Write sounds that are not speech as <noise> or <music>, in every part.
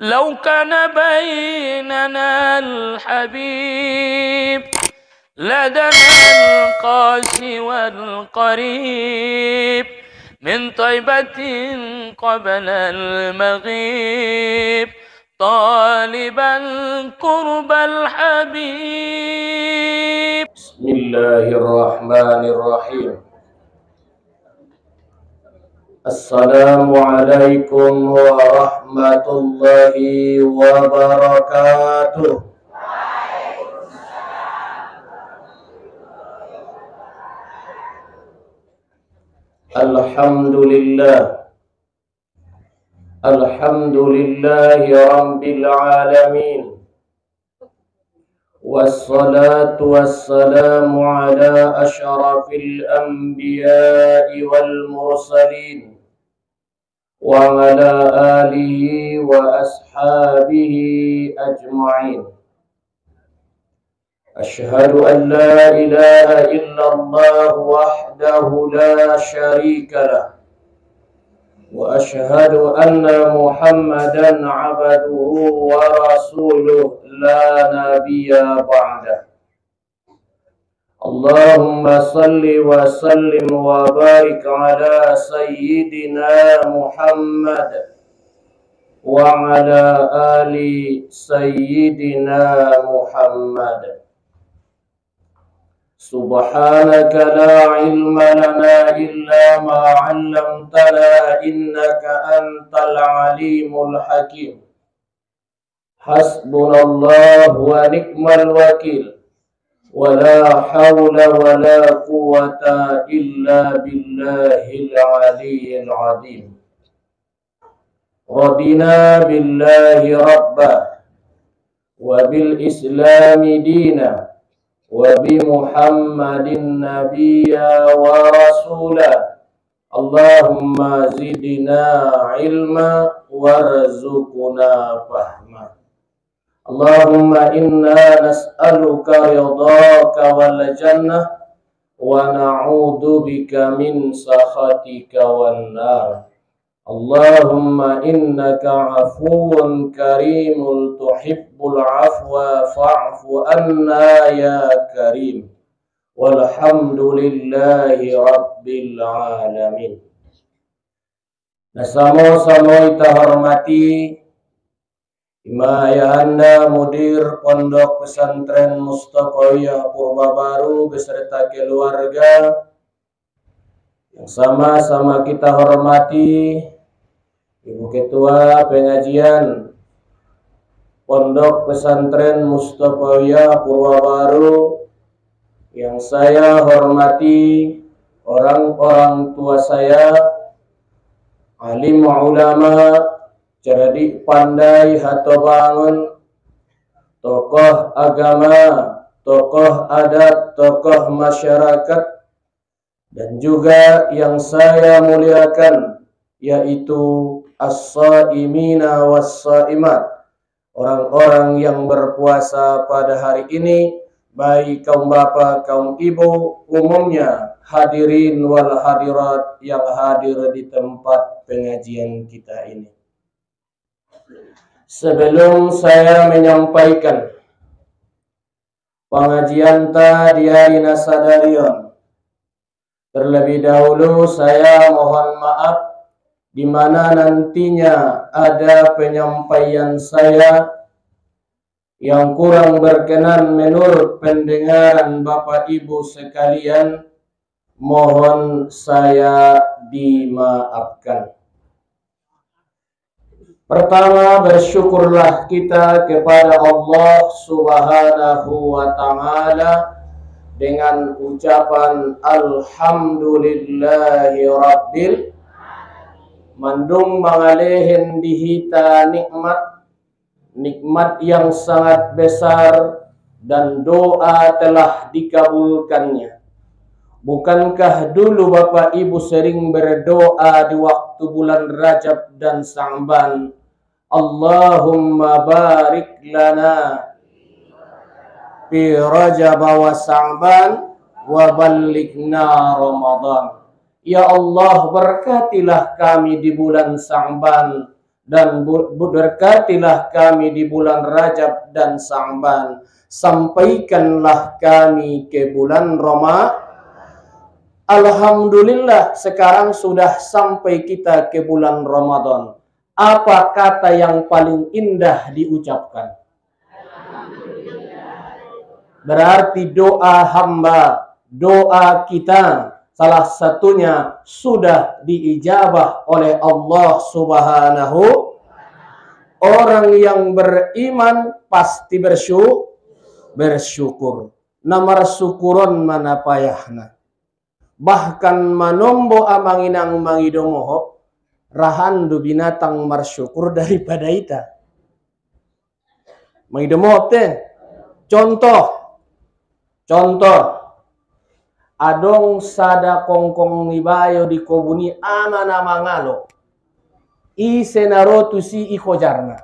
لو كان بيننا الحبيب لدنا القاسي والقريب من طيبة قبل المغيب طالبا قرب الحبيب. بسم الله الرحمن الرحيم. السلام عليكم ورحمة الله وبركاته الحمد لله الحمد لله رب العالمين والصلاة والسلام على أشرف الأنبياء والمرسلين وعلى آله وأصحابه أجمعين. أشهد أن لا إله إلا الله وحده لا شريك له وأشهد أن محمدا عبده ورسوله لا نبي بعده. اللهم صل وسلم وبارك على سيدنا محمد وعلى آل سيدنا محمد. سبحانك لا علم لنا إلا ما علمتنا إنك أنت العليم الحكيم. حسبنا الله ونعم الوكيل. ولا حول ولا قوة إلا بالله العلي العظيم. رضينا بالله ربا وبالإسلام دينا وبمحمد نبيا ورسولا. اللهم زدنا علما وارزقنا فهما. اللهم إنا نسألك رضاك والجنة ونعوذ بك من سخطك والنار. اللهم إنك عفو كريم تحب العفو فاعف عنا يا كريم. والحمد لله رب العالمين. Kita hormati Ima Ayahanda Mudir Pondok Pesantren Mustafawiyah Purba Baru beserta keluarga yang sama-sama kita hormati Ibu Ketua Pengajian Pondok Pesantren Mustafawiyah Purba Baru yang saya hormati orang-orang tua saya alim ulama cerdik pandai atau bangun. Tokoh agama tokoh adat tokoh masyarakat. Dan juga yang saya muliakan yaitu as-saimina was-saimat orang-orang yang berpuasa pada hari ini baik kaum bapak kaum ibu umumnya hadirin wal hadirat yang hadir di tempat pengajian kita ini sebelum saya menyampaikan pengajian tadi hari Nasadarion terlebih dahulu saya mohon maaf di mana nantinya ada penyampaian saya yang kurang berkenan menurut pendengaran Bapak Ibu sekalian mohon saya dimaafkan. Pertama bersyukurlah kita kepada Allah Subhanahu wa taala dengan ucapan alhamdulillahi rabbil mandung mangalehin dihita nikmat nikmat yang sangat besar dan doa telah dikabulkannya. Bukankah dulu Bapak Ibu sering berdoa di waktu bulan Rajab dan Sa'ban? Allahumma barik lana fi Rajab wa Sa'ban wa ballighna Ramadan. Ya Allah berkatilah kami di bulan Sa'ban dan berkatilah kami di bulan Rajab dan Sa'ban. Sampaikanlah kami ke bulan Roma. Alhamdulillah sekarang sudah sampai kita ke bulan Ramadan. Apa kata yang paling indah diucapkan? Berarti doa hamba, doa kita salah satunya sudah diijabah oleh Allah Subhanahu. Orang yang beriman pasti bersyukur. Bersyukur. Namar syukuron mana payahna bahkan manombo amanginang mangidomoho rahandu binatang marsyukur daripada ita. Mangidomoho teh contoh. Contoh. Adong sada kongkong ni bayo di kobuni ama na mangalo i senarotu si iko jarna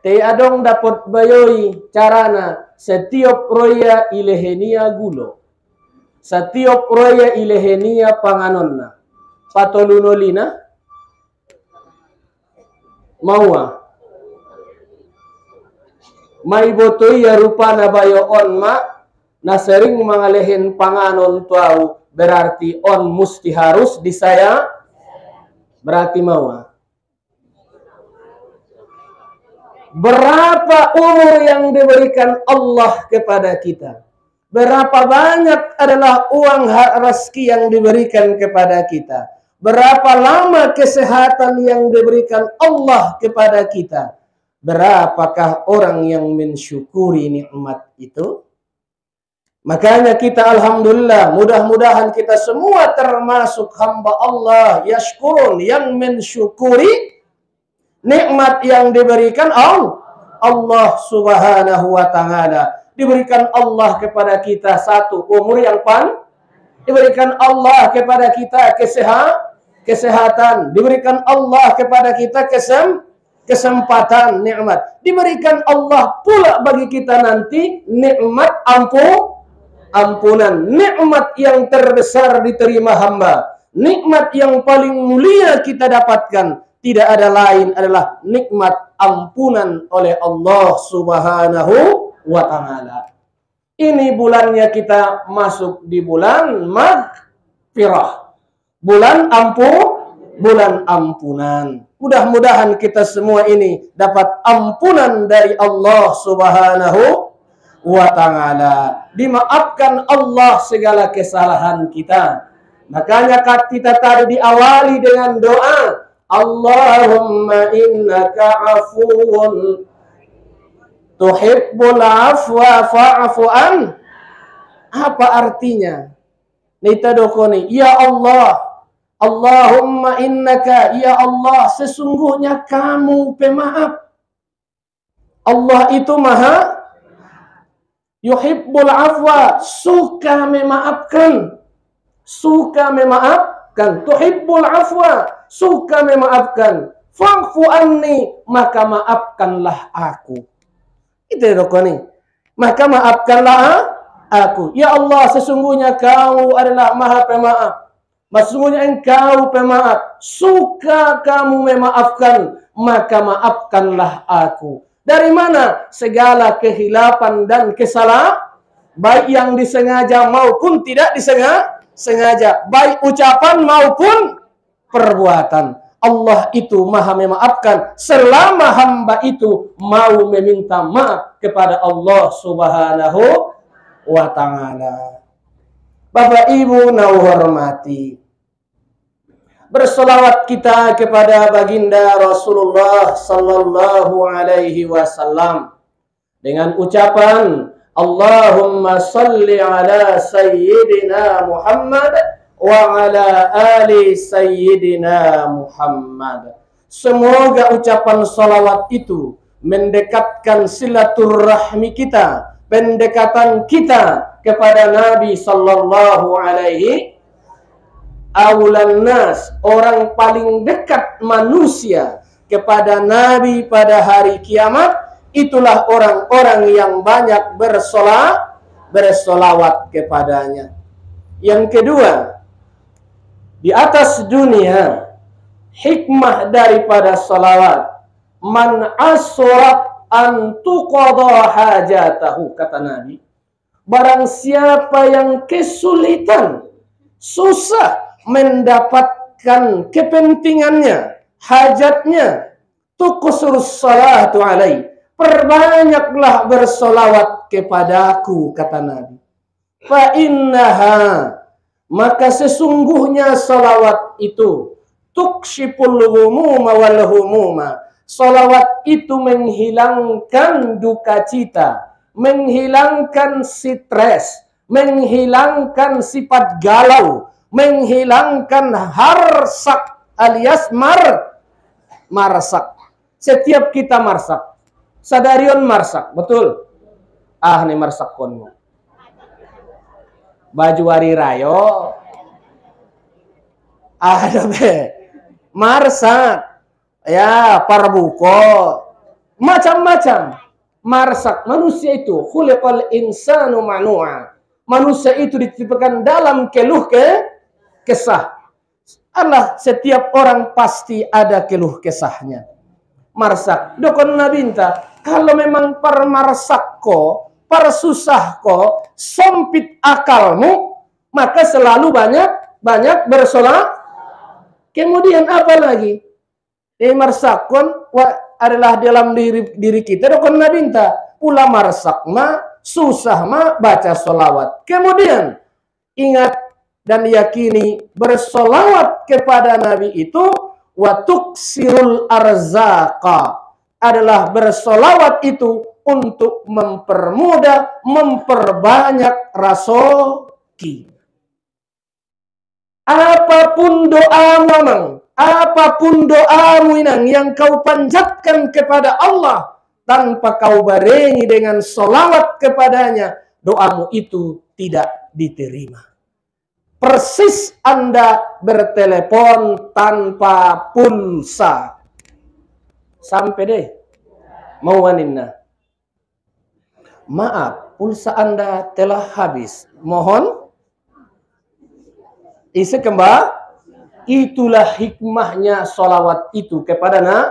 te adong dapat bayoi carana setiap roya ilehenia gulo setiap roya ilehenia panganonna. Patolunolina? Maua. Mai botoi ya rupana bayo on ma na sering mengalehin panganon tuau berarti on musti harus disaya. Berarti mau Berapa umur yang diberikan Allah kepada kita? Berapa banyak adalah uang rezeki yang diberikan kepada kita? Berapa lama kesehatan yang diberikan Allah kepada kita? Berapakah orang yang mensyukuri nikmat itu? Makanya kita alhamdulillah mudah-mudahan kita semua termasuk hamba Allah yashkurun yang mensyukuri nikmat yang diberikan Allah Subhanahu wa taala. Diberikan Allah kepada kita satu umur yang pan. Diberikan Allah kepada kita kesehat kesehatan, diberikan Allah kepada kita kesem kesempatan nikmat. Diberikan Allah pula bagi kita nanti nikmat ampuh ampunan, nikmat yang terbesar diterima hamba, nikmat yang paling mulia kita dapatkan. Tidak ada lain adalah nikmat ampunan oleh Allah Subhanahu wa taala. Ini bulannya kita masuk di bulan Maghfirah. Bulan ampuh, bulan ampunan. Mudah-mudahan kita semua ini dapat ampunan dari Allah Subhanahu wa ta'ala. Dimaafkan Allah segala kesalahan kita. Makanya kita tadi diawali dengan doa. Allahumma innaka afuun tuhibbul afwa fa'afu an. Apa artinya? Nita dokoni, ya Allah, Allahumma innaka, ya Allah, sesungguhnya kamu pemaaf. Allah itu maha yuhibbul afwa suka memaafkan suka memaafkan tuhibbul afwa suka memaafkan fa'fu anni maka maafkanlah aku itu rukun maka maafkanlah aku. Ya Allah sesungguhnya kau adalah maha pemaaf. Sesungguhnya engkau pemaaf. Suka kamu memaafkan maka maafkanlah aku. Dari mana segala kehilapan dan kesalahan baik yang disengaja maupun tidak disengaja, sengaja, baik ucapan maupun perbuatan. Allah itu maha memaafkan selama hamba itu mau meminta maaf kepada Allah subhanahu wa ta'ala. Bapak Ibu nau hormati bersolawat kita kepada baginda Rasulullah sallallahu alaihi wasallam dengan ucapan Allahumma salli ala sayyidina Muhammad wa ala ali sayyidina Muhammad. Semoga ucapan salawat itu mendekatkan silaturahmi kita, pendekatan kita kepada Nabi sallallahu alaihi awlan nas, orang paling dekat manusia kepada Nabi pada hari kiamat, itulah orang-orang yang banyak bersolat, bersolawat kepadanya. Yang kedua, di atas dunia, hikmah daripada salawat. Man asurat antuqadha hajatahu kata Nabi. Barang siapa yang kesulitan, susah mendapatkan kepentingannya, hajatnya, tukusur salatu alaih. Perbanyaklah bersolawat kepadaku, kata Nabi. Fa innaha maka sesungguhnya salawat itu. Salawat itu menghilangkan duka cita, menghilangkan stres, menghilangkan sifat galau, menghilangkan harsak alias mar marsak. Setiap kita marsak. Sadarion marsak, betul? Ah, nih marsak konmu baju hari rayo ada be. Marsak ya parbuko. Macam-macam. Marsak manusia itu khuliqal insanu manua. Manusia itu diciptakan dalam keluh ke kesah. Allah setiap orang pasti ada keluh kesahnya. Marsak dokon nabinta kalau memang marsak ko persusah kok, sempit akalmu, maka selalu banyak banyak bersolat. Kemudian apa lagi? Imarsakon adalah dalam diri diri kita dokon nabinta pula marsak ma susah ma baca solawat. Kemudian ingat dan yakini bersolawat kepada Nabi itu watuk sirul arzaka adalah bersolawat itu untuk mempermudah, memperbanyak rasoki. Apa pun doamu memang, apa pun doamu inang yang kau panjatkan kepada Allah tanpa kau barengi dengan solawat kepadanya, doamu itu tidak diterima. Persis Anda bertelepon tanpa pulsa. Sampai deh. Mau maaf, pulsa Anda telah habis. Mohon isi kembali. Itulah hikmahnya solawat itu kepada na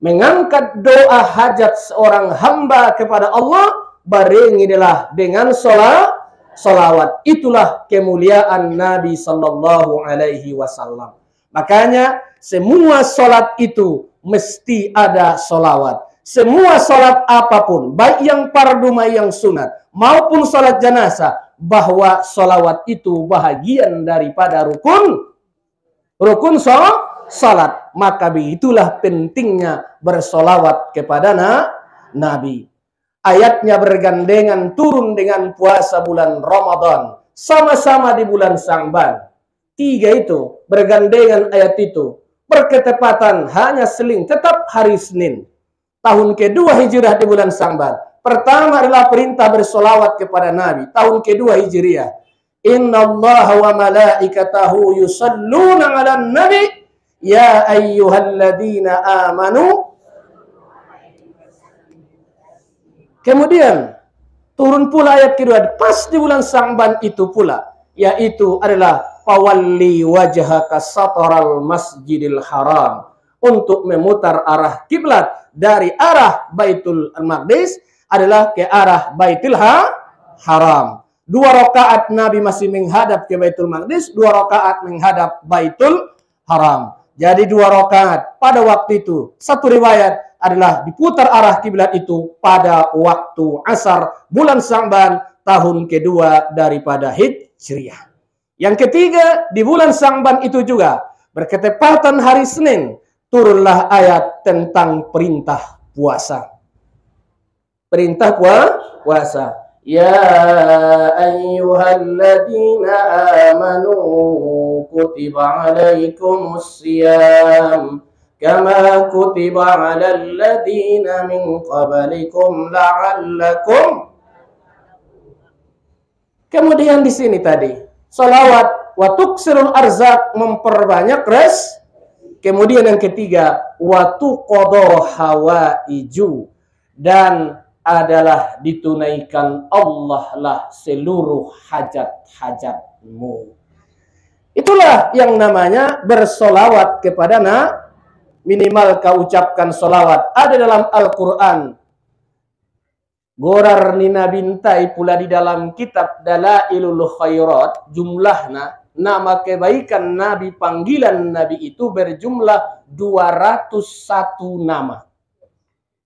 mengangkat doa hajat seorang hamba kepada Allah barengilah dengan sholat solawat. Itulah kemuliaan Nabi Sallallahu Alaihi Wasallam. Makanya semua sholat itu mesti ada solawat. Semua salat apa pun, baik yang fardu yang sunat, maupun salat jenazah, bahwa salawat itu bahagian daripada rukun rukun salat. Maka itulah pentingnya bersolawat kepada na, Nabi. Ayatnya bergandengan turun dengan puasa bulan Ramadan. Sama-sama di bulan Sangban. Tiga itu bergandengan ayat itu. Berketepatan hanya seling tetap hari Senin tahun kedua hijrah di bulan Sa'ban. Pertama adalah perintah bersolawat kepada Nabi. Tahun kedua hijriah. Inna Allah wa malaikatahu yusalluna ala nabi. Ya ayyuhalladzina amanu. Kemudian turun pula ayat kedua. Pas di bulan Sa'ban itu pula. Yaitu adalah Pawalli wajhaka sataral masjidil haram untuk memutar arah kiblat dari arah Baitul Maqdis adalah ke arah Baitul ha Haram. Dua rakaat Nabi masih menghadap ke Baitul Maqdis, dua rakaat menghadap Baitul Haram. Jadi dua rakaat pada waktu itu. Satu riwayat adalah diputar arah kiblat itu pada waktu asar bulan Sa'ban tahun kedua daripada Hijriah. Yang ketiga di bulan Sa'ban itu juga berketepatan hari Senin turunlah ayat tentang perintah puasa. Perintah puasa. Ya ayyuhalladzina amanu kutiba alaikumus siyam kama kutiba alal ladzina min qablikum la'allakum Kemudian di sini tadi salawat wa tuksirul arzak memperbanyak res Kemudian yang ketiga, watu hawa iju dan adalah ditunaikan Allah lah seluruh hajat-hajatmu. Itulah yang namanya bersolawat kepada na minimal kau ucapkan solawat. Ada dalam Al-Quran. Gorar nina bintai pula di dalam kitab Dalailul Khairat jumlahnya nama kebaikan Nabi panggilan Nabi itu berjumlah 201 nama.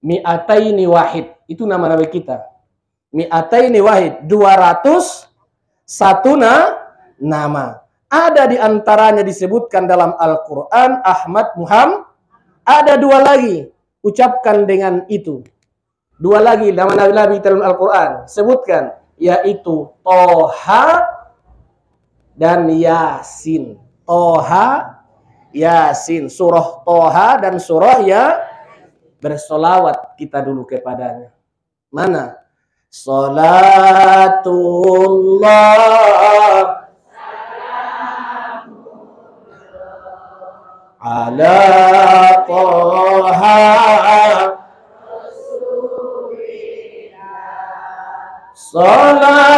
Mi'ataini wahid itu nama Nabi kita. Mi'ataini wahid 200 satu na nama. Ada di antaranya disebutkan dalam Al-Quran Ahmad Muhammad. Ada dua lagi. Ucapkan dengan itu. Dua lagi nama Nabi-Nabi dalam Al-Quran. Sebutkan. Yaitu Toha dan Yasin. Toha, Yasin. Surah Toha dan surah ya bersolawat kita dulu kepadanya. Mana? Salatullah ala toha Salat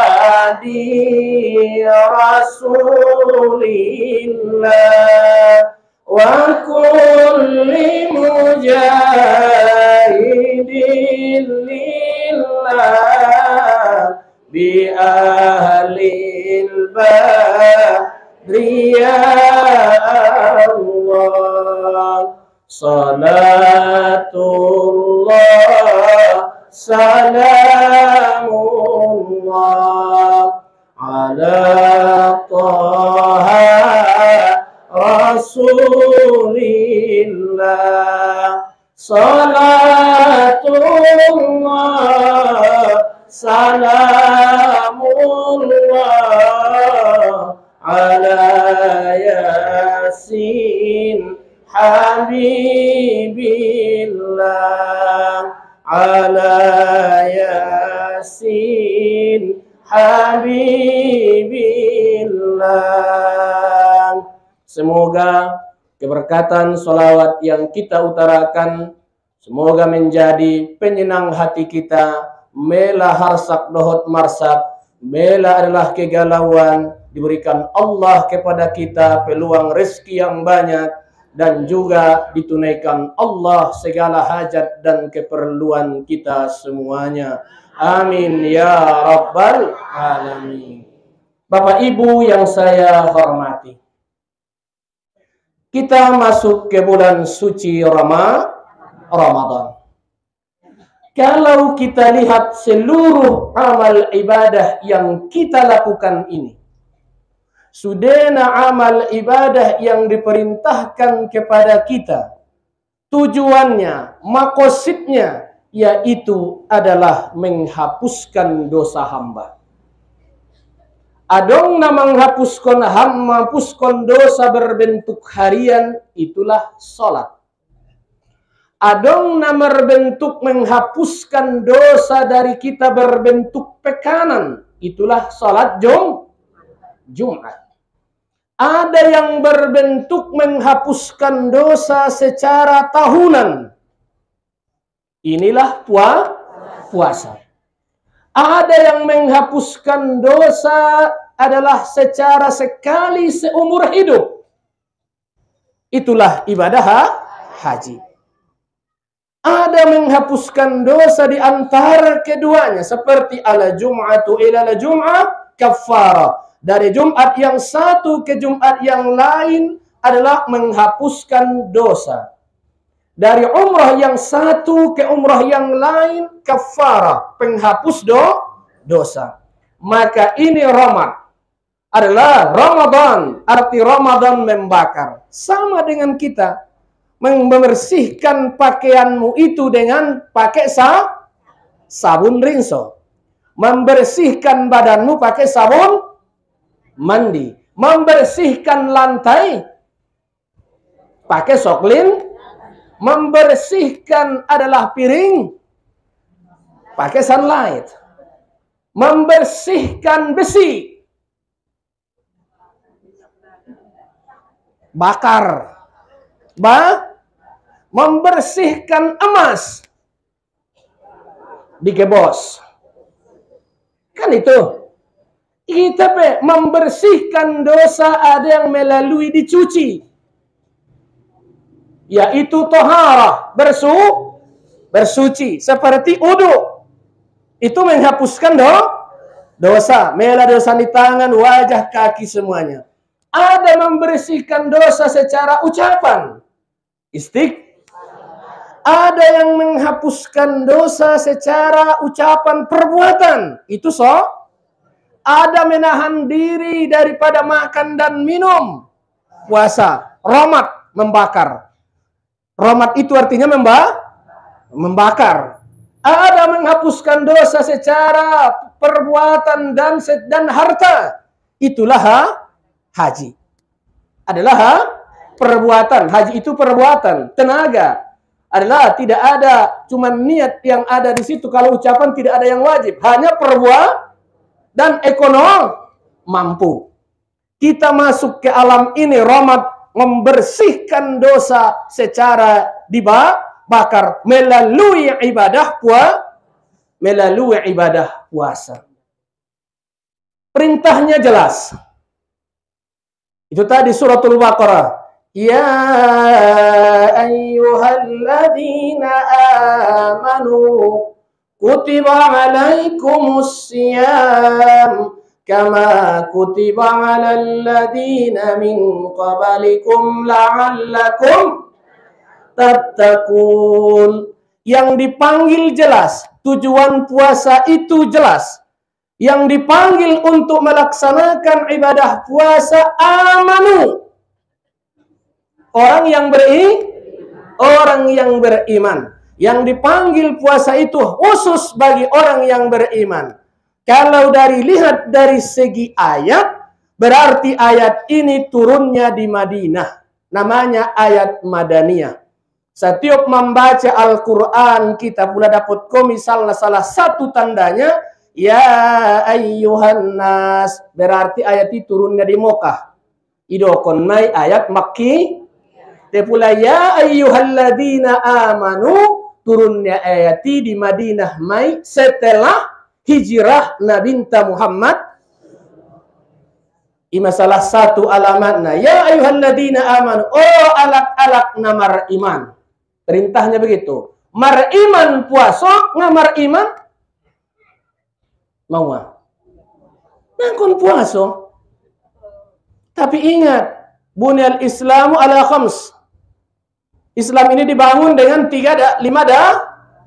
وبالهدي رسول الله وكل مجاهد لله بأهل البدر يا الله صلاة الله سلام الله على طه رسول الله. صلاة الله سلام الله على ياسين حبيب الله. على habibillah. Semoga keberkatan sholawat yang kita utarakan semoga menjadi penyenang hati kita. Mela harsak dohot marsak. Mela adalah kegalauan. Diberikan Allah kepada kita peluang rezeki yang banyak. Dan juga ditunaikan Allah segala hajat dan keperluan kita semuanya. Amin ya Rabbal Alamin. Bapak Ibu yang saya hormati. Kita masuk ke bulan suci Rama, Ramadan. Kalau kita lihat seluruh amal ibadah yang kita lakukan ini. Sudena amal ibadah yang diperintahkan kepada kita. Tujuannya, makosidnya, yaitu adalah menghapuskan dosa hamba. Adong na menghapuskan ham menghapuskan dosa berbentuk harian itulah solat. Adong na berbentuk menghapuskan dosa dari kita berbentuk pekanan itulah solat jum Jumat. Ada yang berbentuk menghapuskan dosa secara tahunan. Inilah puasa. Ada yang menghapuskan dosa adalah secara sekali seumur hidup. Itulah ibadah haji. Ada menghapuskan dosa di antara keduanya seperti ala jum'atu ila la jum'ah kafara. Dari Jumat yang satu ke Jumat yang lain adalah menghapuskan dosa. Dari umrah yang satu ke umrah yang lain kafarah, penghapus do dosa. Maka ini Ramadan adalah Ramadan, arti Ramadan membakar. Sama dengan kita membersihkan pakaianmu itu dengan pakai sa sabun rinso. Membersihkan badanmu pakai sabun mandi. Membersihkan lantai pakai soklin. Membersihkan adalah piring pakai sunlight. Membersihkan besi bakar. Ba membersihkan emas dikebos. Kan itu. Kita membersihkan dosa ada yang melalui dicuci. Yaitu tohara, bersu, bersuci. Seperti udu. Itu menghapuskan do, dosa. Mela dosa di tangan, wajah, kaki semuanya. Ada membersihkan dosa secara ucapan. Istik ada yang menghapuskan dosa secara ucapan perbuatan. Itu so. Ada menahan diri daripada makan dan minum. Puasa. Romat membakar. Romat itu artinya memba membakar. Ada menghapuskan dosa secara perbuatan dan dan harta. Itulah ha, haji. Adalah ha, perbuatan. Haji itu perbuatan, tenaga, adalah tidak ada cuma niat yang ada di situ kalau ucapan tidak ada yang wajib hanya perbuatan dan ekonomi mampu kita masuk ke alam ini rahmat membersihkan dosa secara dibakar melalui ibadah puasa melalui ibadah puasa. Perintahnya jelas. Itu tadi suratul Baqarah. Ya ayyuhalladzina amanu kutiba alaikumus siyam كما كتب على الذين من قبلكم لعلكم تتقون yang dipanggil jelas tujuan puasa itu jelas yang dipanggil untuk melaksanakan ibadah puasa amanu orang yang beri orang yang beriman. Yang dipanggil puasa itu khusus bagi orang yang beriman. Kalau dari lihat dari segi ayat, berarti ayat ini turunnya di Madinah. Namanya ayat Madaniyah. Setiap membaca Al-Quran, kita pula dapat komisal salah satu tandanya, Ya ayyuhan nas. Berarti ayat itu turunnya di Mekah. Idokon mai ayat Makki dia pula ya ayyuhalladzina amanu turunnya ayat di Madinah Mai setelah hijrah Nabi Muhammad. Ima salah satu alamatnya. Ya ayyuhalladzina amanu oh alak-alak namar iman. Perintahnya begitu. Mar iman puasa ngamar iman? Mau nangkon puasa. Tapi ingat bunyal islamu ala khams. Islam ini dibangun dengan tiga da, lima da,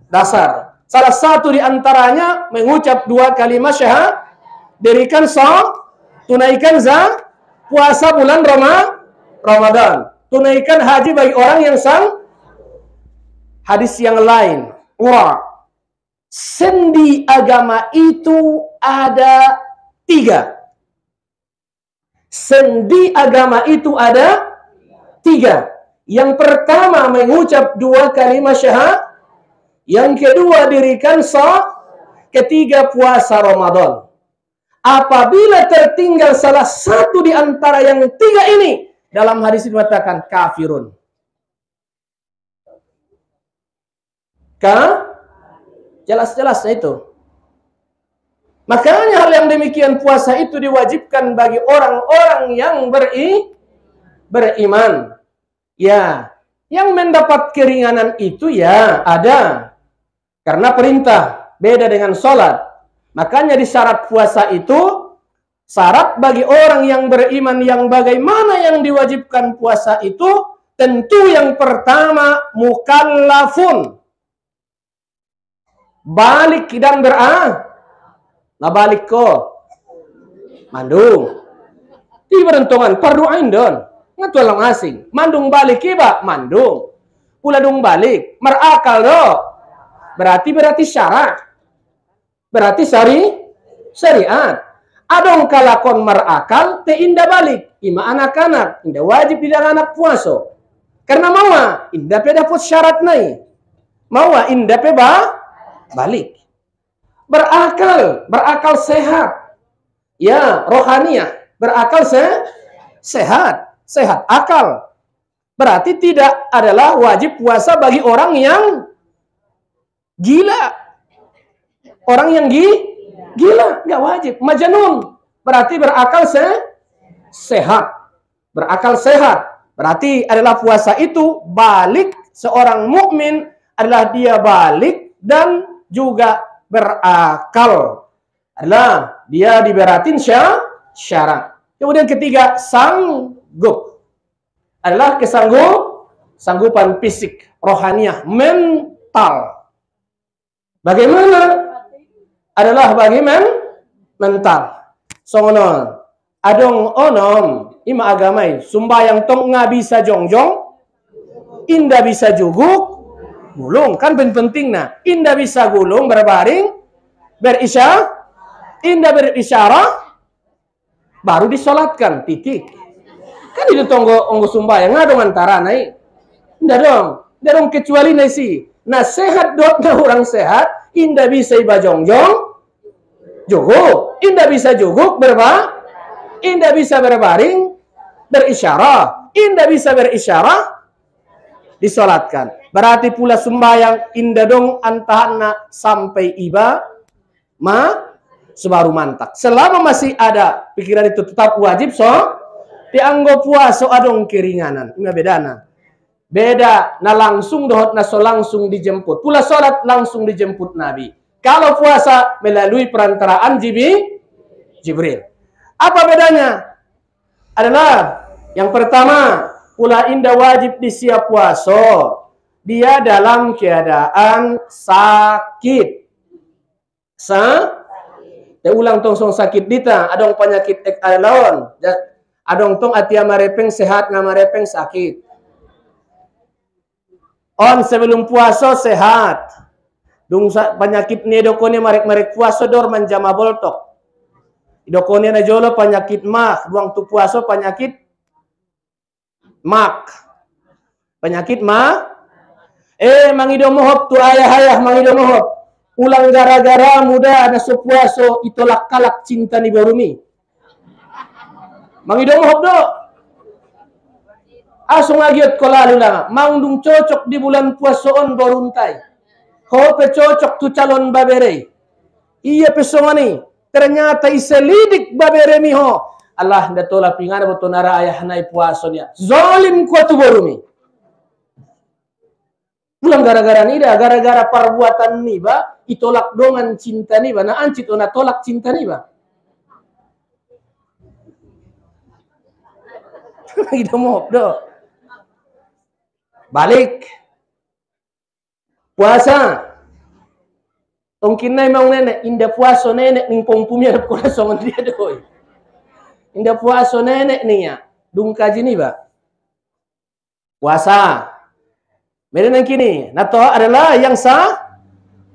dasar. Salah satu di antaranya mengucap dua kalimat syahad, dirikan som, tunaikan za, puasa bulan Roma, Ramadan. Tunaikan haji bagi orang yang sang hadis yang lain. Wah, sendi agama itu ada tiga. Sendi agama itu ada tiga. Yang pertama mengucap dua kalimat syahad. Yang kedua dirikan sah. Ketiga puasa Ramadan. Apabila tertinggal salah satu di antara yang tiga ini. Dalam hadis ini dikatakan kafirun. Ka? Jelas-jelas itu. Makanya hal yang demikian puasa itu diwajibkan bagi orang-orang yang beri, beriman. Ya, yang mendapat keringanan itu ya ada. Karena perintah, beda dengan sholat. Makanya di syarat puasa itu, Syarat bagi orang yang beriman yang bagaimana yang diwajibkan puasa itu tentu yang pertama mukallafun. Balik dan berah. Nah balik ko. Mandung. Di berentungan perduain don. Ngatu lang asing. Mandung balik iba. Mandung. Pula dung balik. Merakal do. Berarti berarti syarat. Berarti syari syariat. Adong kalakon merakal te indah balik. Ima anak-anak. Indah wajib tidak anak puaso. Karena mawa. Indah pe dapat syarat nai. Mawa indah pe ba? Balik. Berakal. Berakal sehat. Ya, rohaniah. Berakal se sehat. Sehat akal. Berarti tidak adalah wajib puasa bagi orang yang gila. Orang yang gi gila, nggak wajib. Majanun. Berarti berakal se sehat. Berakal sehat. Berarti adalah puasa itu balik seorang mukmin adalah dia balik dan juga berakal. Adalah dia diberatin syarat. Kemudian ketiga, sanggup. Adalah kesanggup, sanggupan fisik, rohaniah, mental. Bagaimana? Adalah bagaimana? Mental. Songonon. Adong onom, ima agamai, sumbayang tong nga bisa jongjong, indah bisa juguk, gulung. Kan penting nah. Indah bisa gulung, berbaring, berisya, indah berisyarah, baru disolatkan, titik. Kan itu tonggo onggo sumbayang, nga dong antara nai. Indah dong. Indah dong kecuali nai si. Nah sehat dot na orang sehat, indah bisa iba jongjong, juguk. Indah bisa juguk, berba, indah bisa berbaring, berisyarah. Indah bisa berisyarah, disolatkan. Berarti pula sembahyang indah dong antahana sampai iba ma sebaru mantak. Selama masih ada pikiran itu tetap wajib so dianggap puasa adong keringanan. Ini bedana. Beda na langsung dohot na so langsung dijemput. Pula sholat langsung dijemput Nabi. Kalau puasa melalui perantaraan Jibi, Jibril. Apa bedanya? Adalah yang pertama, pula indah wajib disiap puasa. Dia dalam keadaan sakit. Sa? Dia ulang tong song sakit dita, adong penyakit ek alon. Adong tong atia marepeng sehat nga marepeng sakit. On sebelum puasa sehat. Dung penyakit ni dokone marek-marek puasa dor manjama boltok. Idokone na jolo penyakit mak, duang tu puasa penyakit mak. Penyakit mak. Eh mangido mohop tu ayah-ayah mangido mohop. Ulang gara-gara muda na puaso itolak kalak cinta ni barumi. Mangido mohop do. Asung agiot ko lalu lang. Mangdung cocok di bulan puasoon boruntai. Hope cocok tu calon babere. Iya pesongani. Ternyata iselidik babere miho. Allah nda tola pingana boto nara ayah nai puaso niya. Zolim ko tu borumi. Pulang gara-gara nida, gara-gara perbuatan niba, itolak dongan cinta niba. Na ancit ona tolak cinta niba. <laughs> Kita mau do. Balik. Puasa. Tongkin na mau nenek, indah puaso nenek ning pompumnya ada corazon <laughs> dia doi. Indah puaso nenek nih ya. Dung kaji nih, Pak. Puasa. Medan yang kini, nato adalah yang sah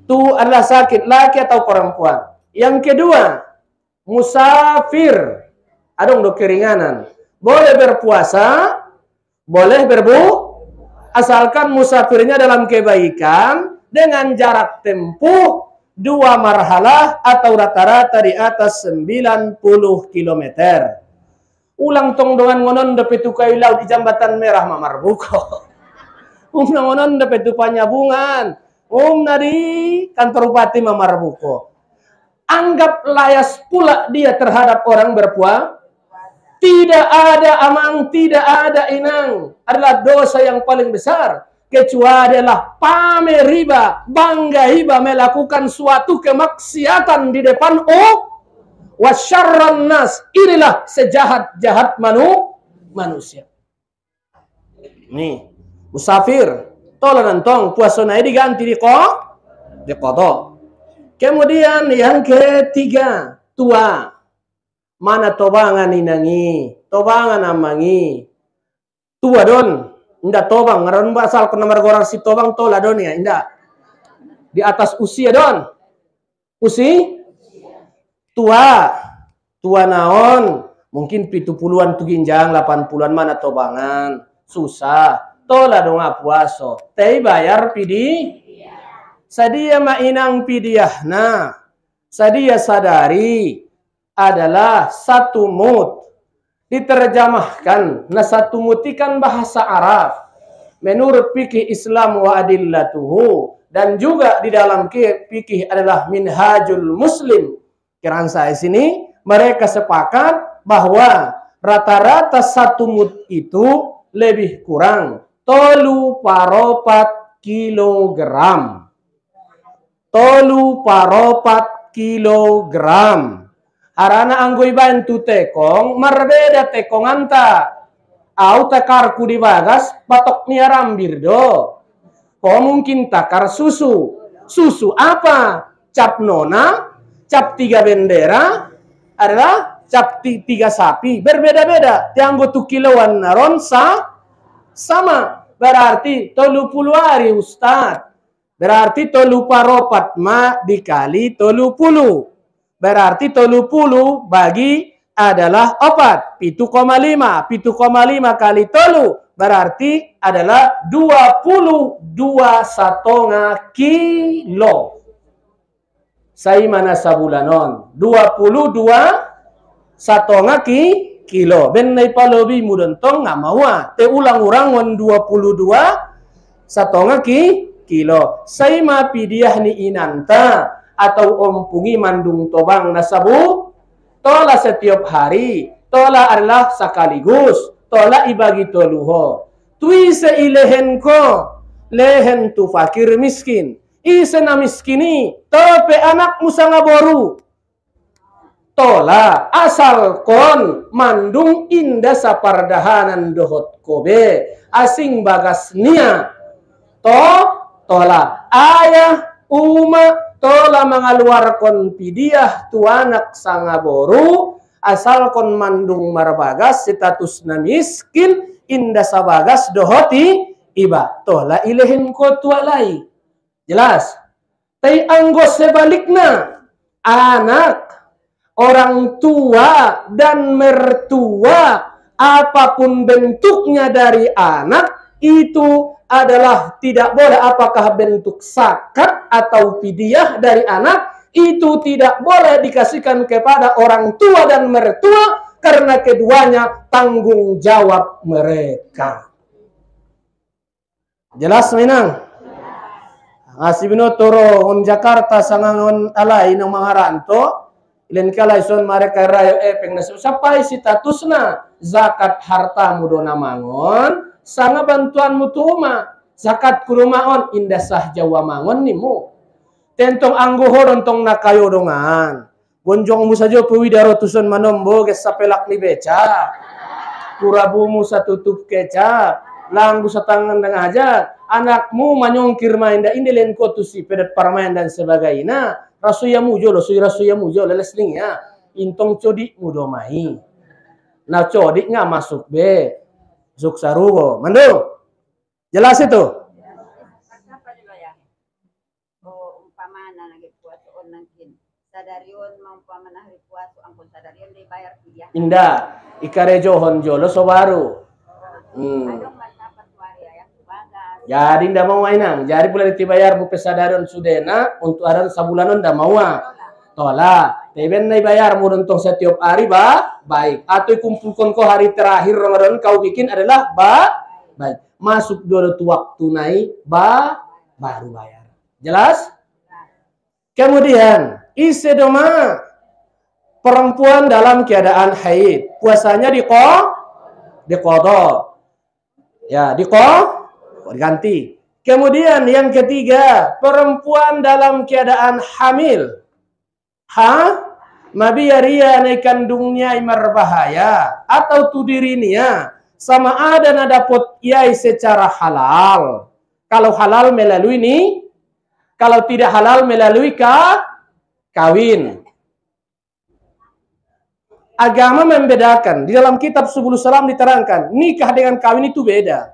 tu adalah sakit laki atau perempuan. Yang kedua, musafir. Adong do keringanan. Boleh berpuasa, boleh berbu, asalkan musafirnya dalam kebaikan dengan jarak tempuh dua marhalah atau rata-rata di atas 90 km. Ulang tong dengan ngonon dapat kayu laut di jambatan merah mamar buko. <laughs> Um na ngonon dapat panyabungan. Um nari kantor bupati mamar buko. Anggap layas pula dia terhadap orang berpuasa. Tidak ada amang, tidak ada inang. Adalah dosa yang paling besar. Kecuali adalah pamer riba, bangga hiba melakukan suatu kemaksiatan di depan oh, Wasyarran nas. Inilah sejahat-jahat manu, manusia. Nih, musafir. Tolong nantong puasa naik diganti di ko, di kodo. Kemudian yang ketiga, tua. Mana tobangan inangi, tobangan amangi. Tua don, indah tobang, ngaran basal ke nomor gorang si tobang tola don ya, indah. Di atas usia don. Usi? Tua. Tua naon. Mungkin pitu puluhan tu ginjang, delapan puluhan mana tobangan. Susah. Tola dong puaso. Tei bayar pidi. Sadia mainang pidiah. Nah. Sadia sadari adalah satu mut. Diterjemahkan. Nah satu mutikan bahasa Arab. Menurut fikih Islam wa adillatuhu dan juga di dalam fikih adalah minhajul muslim. Kiraan saya sini mereka sepakat bahwa rata-rata satu mut itu lebih kurang tolu paropat kilogram. Tolu paropat kilogram. Arana anggoy bantu tekong, marbeda tekong anta. Au takar di bagas, patok rambir do. Oh mungkin takar susu. Susu apa? Cap nona, cap tiga bendera, adalah cap tiga sapi. Berbeda-beda. Tianggo tu kiloan naron sa, sama. Berarti tolu puluh hari Ustaz. Berarti tolu paropat ma dikali tolu puluh. Berarti tolu puluh bagi adalah opat. Pitu koma lima. Pitu koma lima kali tolu berarti adalah 22 satonga kilo. Saya mana sabulanon? 22 satonga ki kilo. Ben nai palobi mudontong nggak mau ah. Te ulang urang wan 22 satonga ki kilo. Saya ma pidiah ni inanta atau ompungi mandung tobang nasabu tola setiap hari tola adalah sekaligus tola ibagi toluho. Tui se ilehen ko, lehen tu fakir miskin. Ise na miskini, tope anak musanga boru. Tola asal kon mandung indah sapardahanan dohot kobe asing bagas nia. To tola ayah uma tola mengaluarkan pidiah tu anak sanga boru asal kon mandung marbagas status miskin inda sabagas dohoti iba tola ilehin ko tualai jelas? Tay anggos sebaliknya anak orang tua dan mertua apa pun bentuknya dari anak itu adalah tidak boleh apakah bentuk sakat atau pidiah dari anak itu tidak boleh dikasihkan kepada orang tua dan mertua karena keduanya tanggung jawab mereka. Jelas minang? Toro on Jakarta sangangon alai ng mga ilan kalay son mereka rayo epeng na sapai si tatusna zakat harta mo do namangon sanga bantuan mo tuma zakat kurumaon indasah jawa mangon ni mo tentong angguhoron tong nakayodongan. Gonjong mo sa Diyo, puwidaro tuson manombo, sa pelak ni beca. Kurabu mo sa tutup keca. Langgu sa tangan ng hajat. Anakmu manyongkir main da indilen ko tu si pedet parmain dan sebagainya. Rasuya mujo lo, suy rasuya mujo, lelesling ya. Intong codik mudo mai. Nah codik nggak masuk be. Masuk sarugo. Mandu. Jelas itu? sadarion sadarion di bayar. Indah, ikare johon jolo so baru. Hmm. Jadi ndak mau mainan. Jadi pula dibayar bu pesadarion sudena untuk aran sabulanon ndak mau. Tola. Teben nai bayar mau untuk setiap hari ba baik. Atau kumpulkan kau hari terakhir Ramadan kau bikin adalah ba baik. Masuk dua waktu naik ba baru bayar. Jelas? Kemudian Isedoma perempuan dalam keadaan haid puasanya di ko di kodo ya di ko diganti kemudian yang ketiga perempuan dalam keadaan hamil ha Mabiya ria na kandungnya imar bahaya atau tu dirinya sama ada na dapat iai secara halal. Kalau halal melalui ini, kalau tidak halal melalui ka, kawin. Agama membedakan. Di dalam kitab Subul Salam diterangkan, nikah dengan kawin itu beda.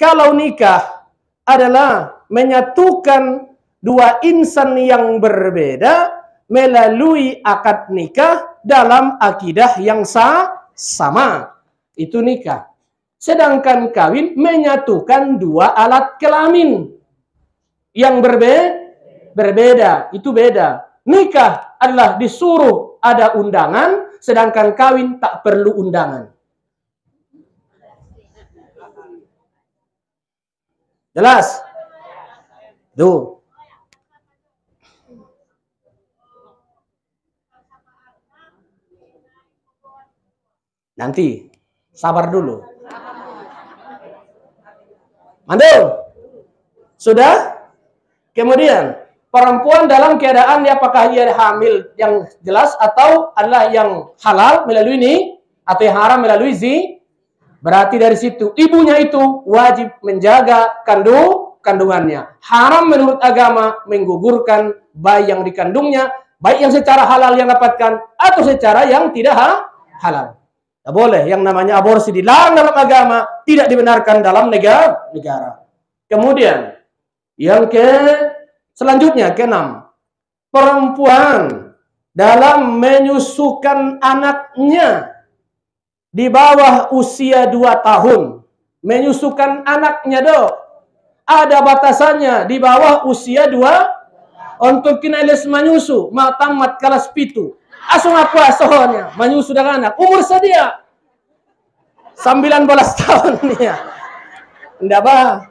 Kalau nikah adalah menyatukan dua insan yang berbeda melalui akad nikah dalam akidah yang sah, sama. Itu nikah. Sedangkan kawin menyatukan dua alat kelamin yang berbe berbeda. Itu beda. Nikah adalah disuruh ada undangan, sedangkan kawin tak perlu undangan. Jelas? Tuh. Nanti sabar dulu. Mandul. Sudah? Kemudian perempuan dalam keadaan apakah ia hamil yang jelas atau adalah yang halal melalui ini atau yang haram melalui zi berarti dari situ ibunya itu wajib menjaga kandung kandungannya. Haram menurut agama menggugurkan bayi yang dikandungnya baik yang secara halal yang dapatkan atau secara yang tidak ha halal. Tidak boleh yang namanya aborsi dilarang dalam agama tidak dibenarkan dalam negara negara. Kemudian yang ke Selanjutnya keenam, perempuan dalam menyusukan anaknya di bawah usia dua tahun. Menyusukan anaknya do. Ada batasannya di bawah usia dua untuk kinelis menyusu matamat kelas pitu. Asung apa soalnya menyusu dengan anak umur sedia 19 <laughs> tahun ya. Ndak bah.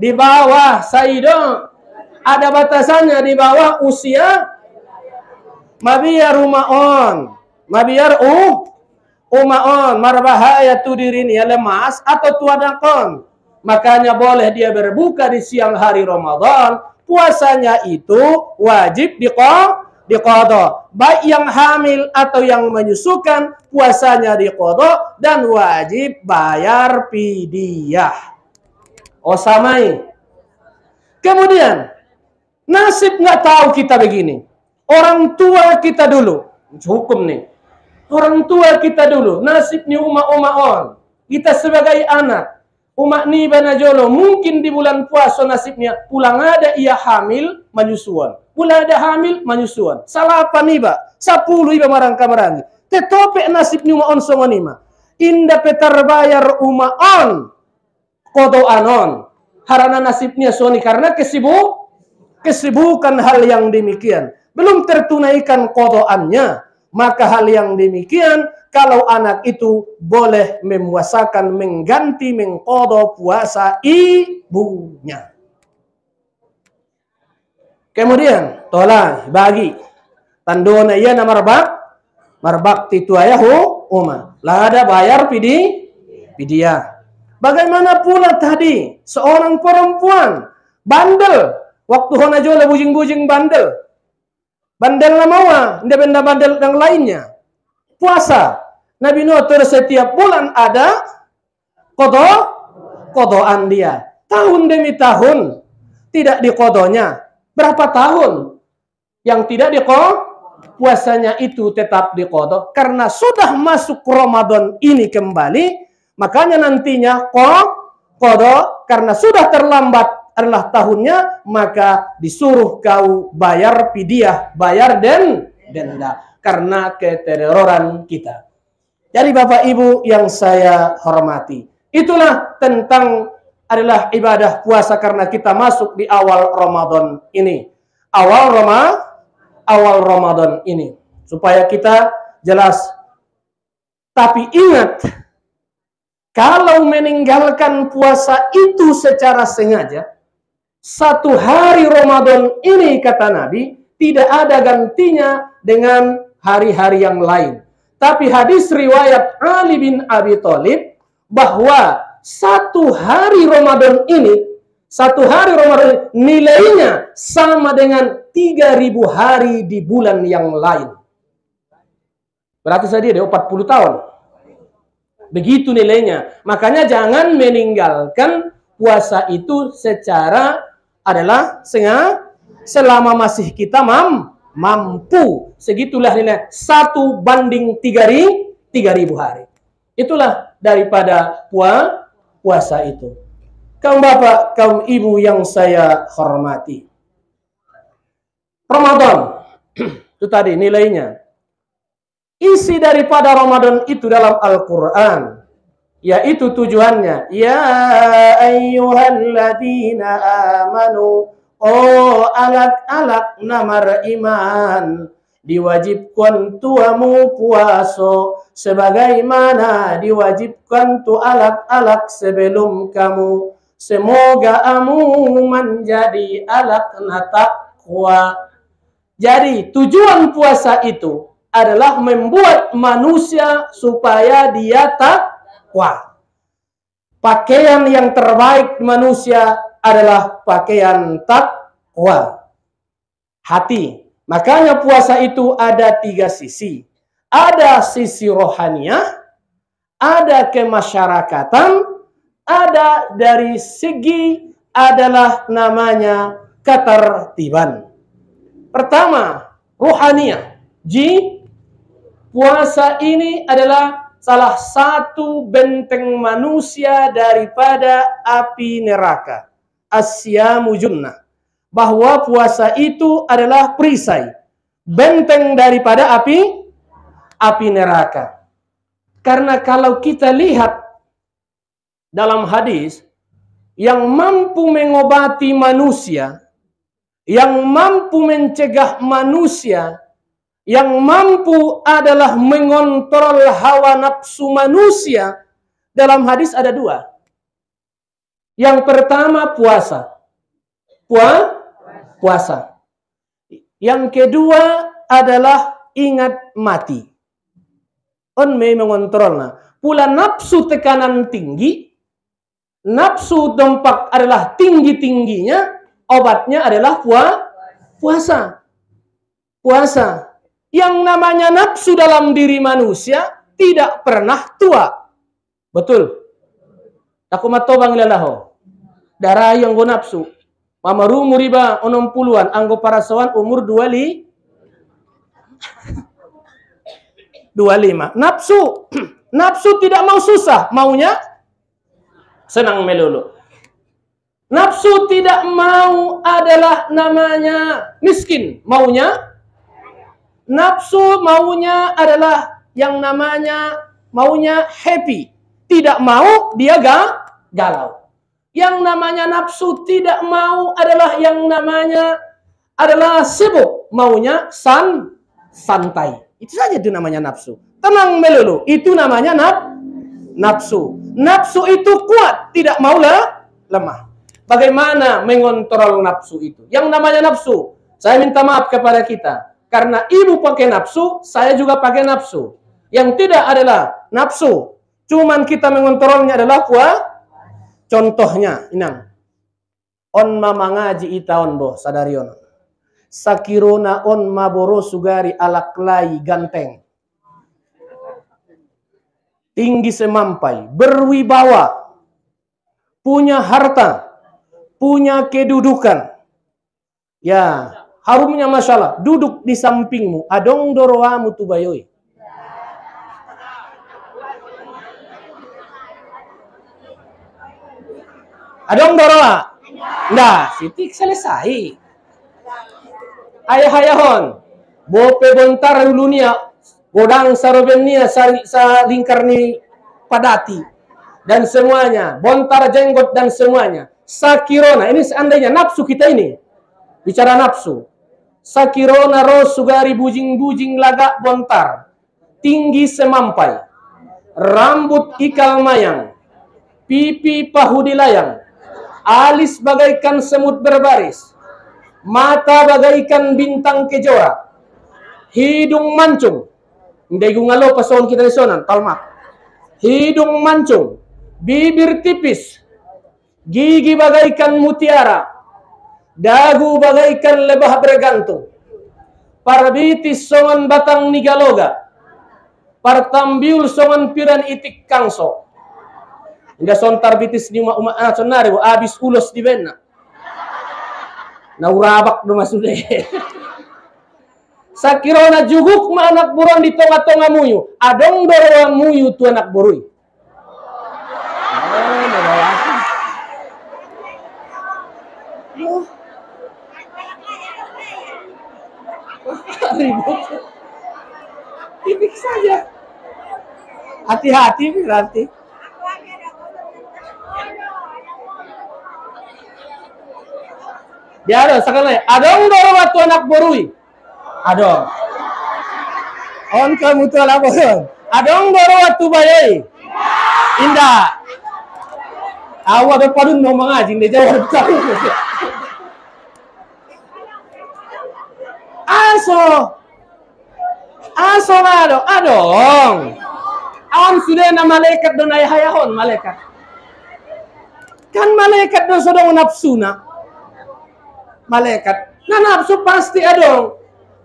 Di bawah Saido ada batasannya di bawah usia mabiyar umaon mabiyar uh umaon marbahaya tu dirinya lemas atau tuadakon makanya boleh dia berbuka di siang hari Ramadan puasanya itu wajib diqo diqodo baik yang hamil atau yang menyusukan puasanya diqodo dan wajib bayar pidyah osamai kemudian Nasib nggak tahu kita begini. Orang tua kita dulu. Hukum nih. Orang tua kita dulu. Nasib nih umat-umat on. Kita sebagai anak. Umat ni banajolo. Mungkin di bulan puasa nasibnya. Pulang ada ia hamil menyusuan. Pulang ada hamil menyusuan. Salah apa? Sepuluh iba marangka marangi. Tetopek nasib ni umat on sama nima. Indah petar bayar umat on. Kodo anon. Harana nasibnya soni karena kesibuk kesibukan hal yang demikian. Belum tertunaikan kodoannya. Maka hal yang demikian, kalau anak itu boleh memuasakan, mengganti, mengkodo puasa ibunya. Kemudian, tolak, bagi. Tandona iya na marbak, marbak titu ayahu. Lah ada bayar pidi, pidia. Bagaimana pula tadi, seorang perempuan, bandel, Waktu hona jola bujing-bujing bandel. Bandel namawa, nda benda bandel yang lainnya. Puasa. Nabi Nuh terus setiap bulan ada kodo kodoan dia. Tahun demi tahun tidak dikodonya. Berapa tahun yang tidak dikodo? Puasanya itu tetap dikodo karena sudah masuk Ramadan ini kembali, makanya nantinya kok kodo karena sudah terlambat adalah tahunnya, maka disuruh kau bayar pidiah, bayar dan denda karena keteroran kita. Jadi Bapak Ibu yang saya hormati, itulah tentang adalah ibadah puasa karena kita masuk di awal Ramadan ini. Awal Roma, awal Ramadan ini. Supaya kita jelas. Tapi ingat, kalau meninggalkan puasa itu secara sengaja, satu hari Ramadan ini kata Nabi tidak ada gantinya dengan hari-hari yang lain. Tapi hadis riwayat Ali bin Abi Thalib bahwa satu hari Ramadan ini satu hari Ramadan nilainya sama dengan 3000 hari di bulan yang lain. Berarti saya dia 40 tahun. Begitu nilainya. Makanya jangan meninggalkan puasa itu secara adalah sengaja selama masih kita mam, mampu. Segitulah nilai satu banding tiga, ri, tiga ribu hari. Itulah daripada pua, puasa itu. Kaum bapak, kaum ibu yang saya hormati. Ramadan. <clears throat> itu tadi nilainya. Isi daripada Ramadan itu dalam Al-Quran. Yaitu tujuannya. Ya ayyuhalladzina amanu. Oh alak-alak namar iman. Diwajibkan tuamu puaso. Sebagaimana diwajibkan tu alak-alak sebelum kamu. Semoga amu menjadi alak natakwa. Jadi tujuan puasa itu adalah membuat manusia supaya dia takwa. Pakaian yang terbaik manusia adalah pakaian takwa. Hati. Makanya puasa itu ada tiga sisi. Ada sisi rohaniah, ada kemasyarakatan, ada dari segi adalah namanya ketertiban. Pertama, rohaniah. Ji Puasa ini adalah salah satu benteng manusia daripada api neraka. Asyamu junnah. Bahwa puasa itu adalah perisai. Benteng daripada api api neraka. Karena kalau kita lihat dalam hadis yang mampu mengobati manusia, yang mampu mencegah manusia yang mampu adalah mengontrol hawa nafsu manusia. Dalam hadis ada dua. Yang pertama puasa. Pua, puasa. Yang kedua adalah ingat mati. On me mengontrolnya. Pula nafsu tekanan tinggi. Nafsu dompak adalah tinggi-tingginya. Obatnya adalah puasa. Puasa. Yang namanya nafsu dalam diri manusia tidak pernah tua. Betul. Aku mato bang lalaho. Darah yang go nafsu. Mamaru muriba onom puluhan. Anggo parasawan umur dua li. dua lima. Nafsu. <clears throat> Nafsu tidak mau susah. Maunya senang melulu. Nafsu tidak mau adalah namanya miskin. Maunya Nafsu maunya adalah yang namanya maunya happy. Tidak mau dia ga, galau. Yang namanya nafsu tidak mau adalah yang namanya adalah sibuk. Maunya san, santai. Itu saja itu namanya nafsu. Tenang melulu. Itu namanya naf, nafsu. Nafsu itu kuat. Tidak mau lah, lemah. Bagaimana mengontrol nafsu itu? Yang namanya nafsu. Saya minta maaf kepada kita karena ibu pakai nafsu, saya juga pakai nafsu. Yang tidak adalah nafsu. Cuman kita mengontrolnya adalah kuah. Contohnya, inang. On mama ngaji itaon boh, sadarion. Sakirona on maboro sugari alaklai ganteng. Tinggi semampai, berwibawa, punya harta, punya kedudukan. Ya, harumnya masalah duduk di sampingmu. Adong doroamu tu bayoi. Adong doroa? Nah sitik selesai. Ayah ayahon bope bontar dunia godang sarobenia sa lingkar ni padati. Dan semuanya bontar jenggot dan semuanya. Sakirona ini seandainya nafsu kita ini. Bicara nafsu sakirona ros sugari bujing-bujing lagak bontar, tinggi semampai, rambut ikal mayang, pipi pahudi layang, alis bagaikan semut berbaris, mata bagaikan bintang kejora, hidung mancung, ndegu ngalo pason kita sonan, talmak, hidung mancung, bibir tipis, gigi bagaikan mutiara, dagu bagaikan lebah bergantung. Parbitis songan batang nigaloga. Partambiul songan piran itik kangso. Inda sontar bitis ni uma uma ah sonari abis ulos di benna. Na urabak do masude. <laughs> Sakiro na juguk ma anak buron di tonga-tonga muyu. Adong doro muyu tu anak burui. Oh, Ribut. Tipik saja. Hati-hati berarti. Dia ada. Adong doro waktu anak borui. Adong. On kamu tuh lah bosan. Adong waktu bayai. Indah. Awak ada padun mau mengaji dia jawab. Aso. Aso adong. Adong. Awan sudah na malaikat don ay hayahon malaikat. Kan malaikat don sodong nafsu na malaikat. Na nafsu pasti adong.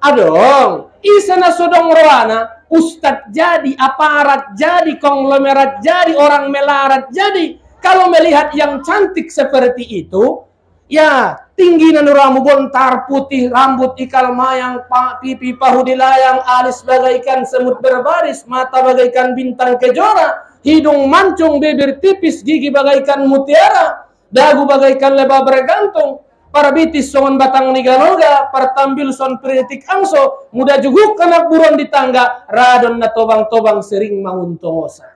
Adong. Isa na sodong roana. Ustad jadi, aparat jadi, konglomerat jadi, orang melarat jadi. Kalau melihat yang cantik seperti itu, ya tinggi nanuramu bontar putih, rambut ikal mayang, pipi pahu dilayang, alis bagaikan semut berbaris, mata bagaikan bintang kejora, hidung mancung, bibir tipis, gigi bagaikan mutiara, dagu bagaikan lebah bergantung, para bitis songon batang niga-noga, para tampil son pritik angso, muda juguk anak buron di tangga, radon na tobang-tobang sering manguntongosa.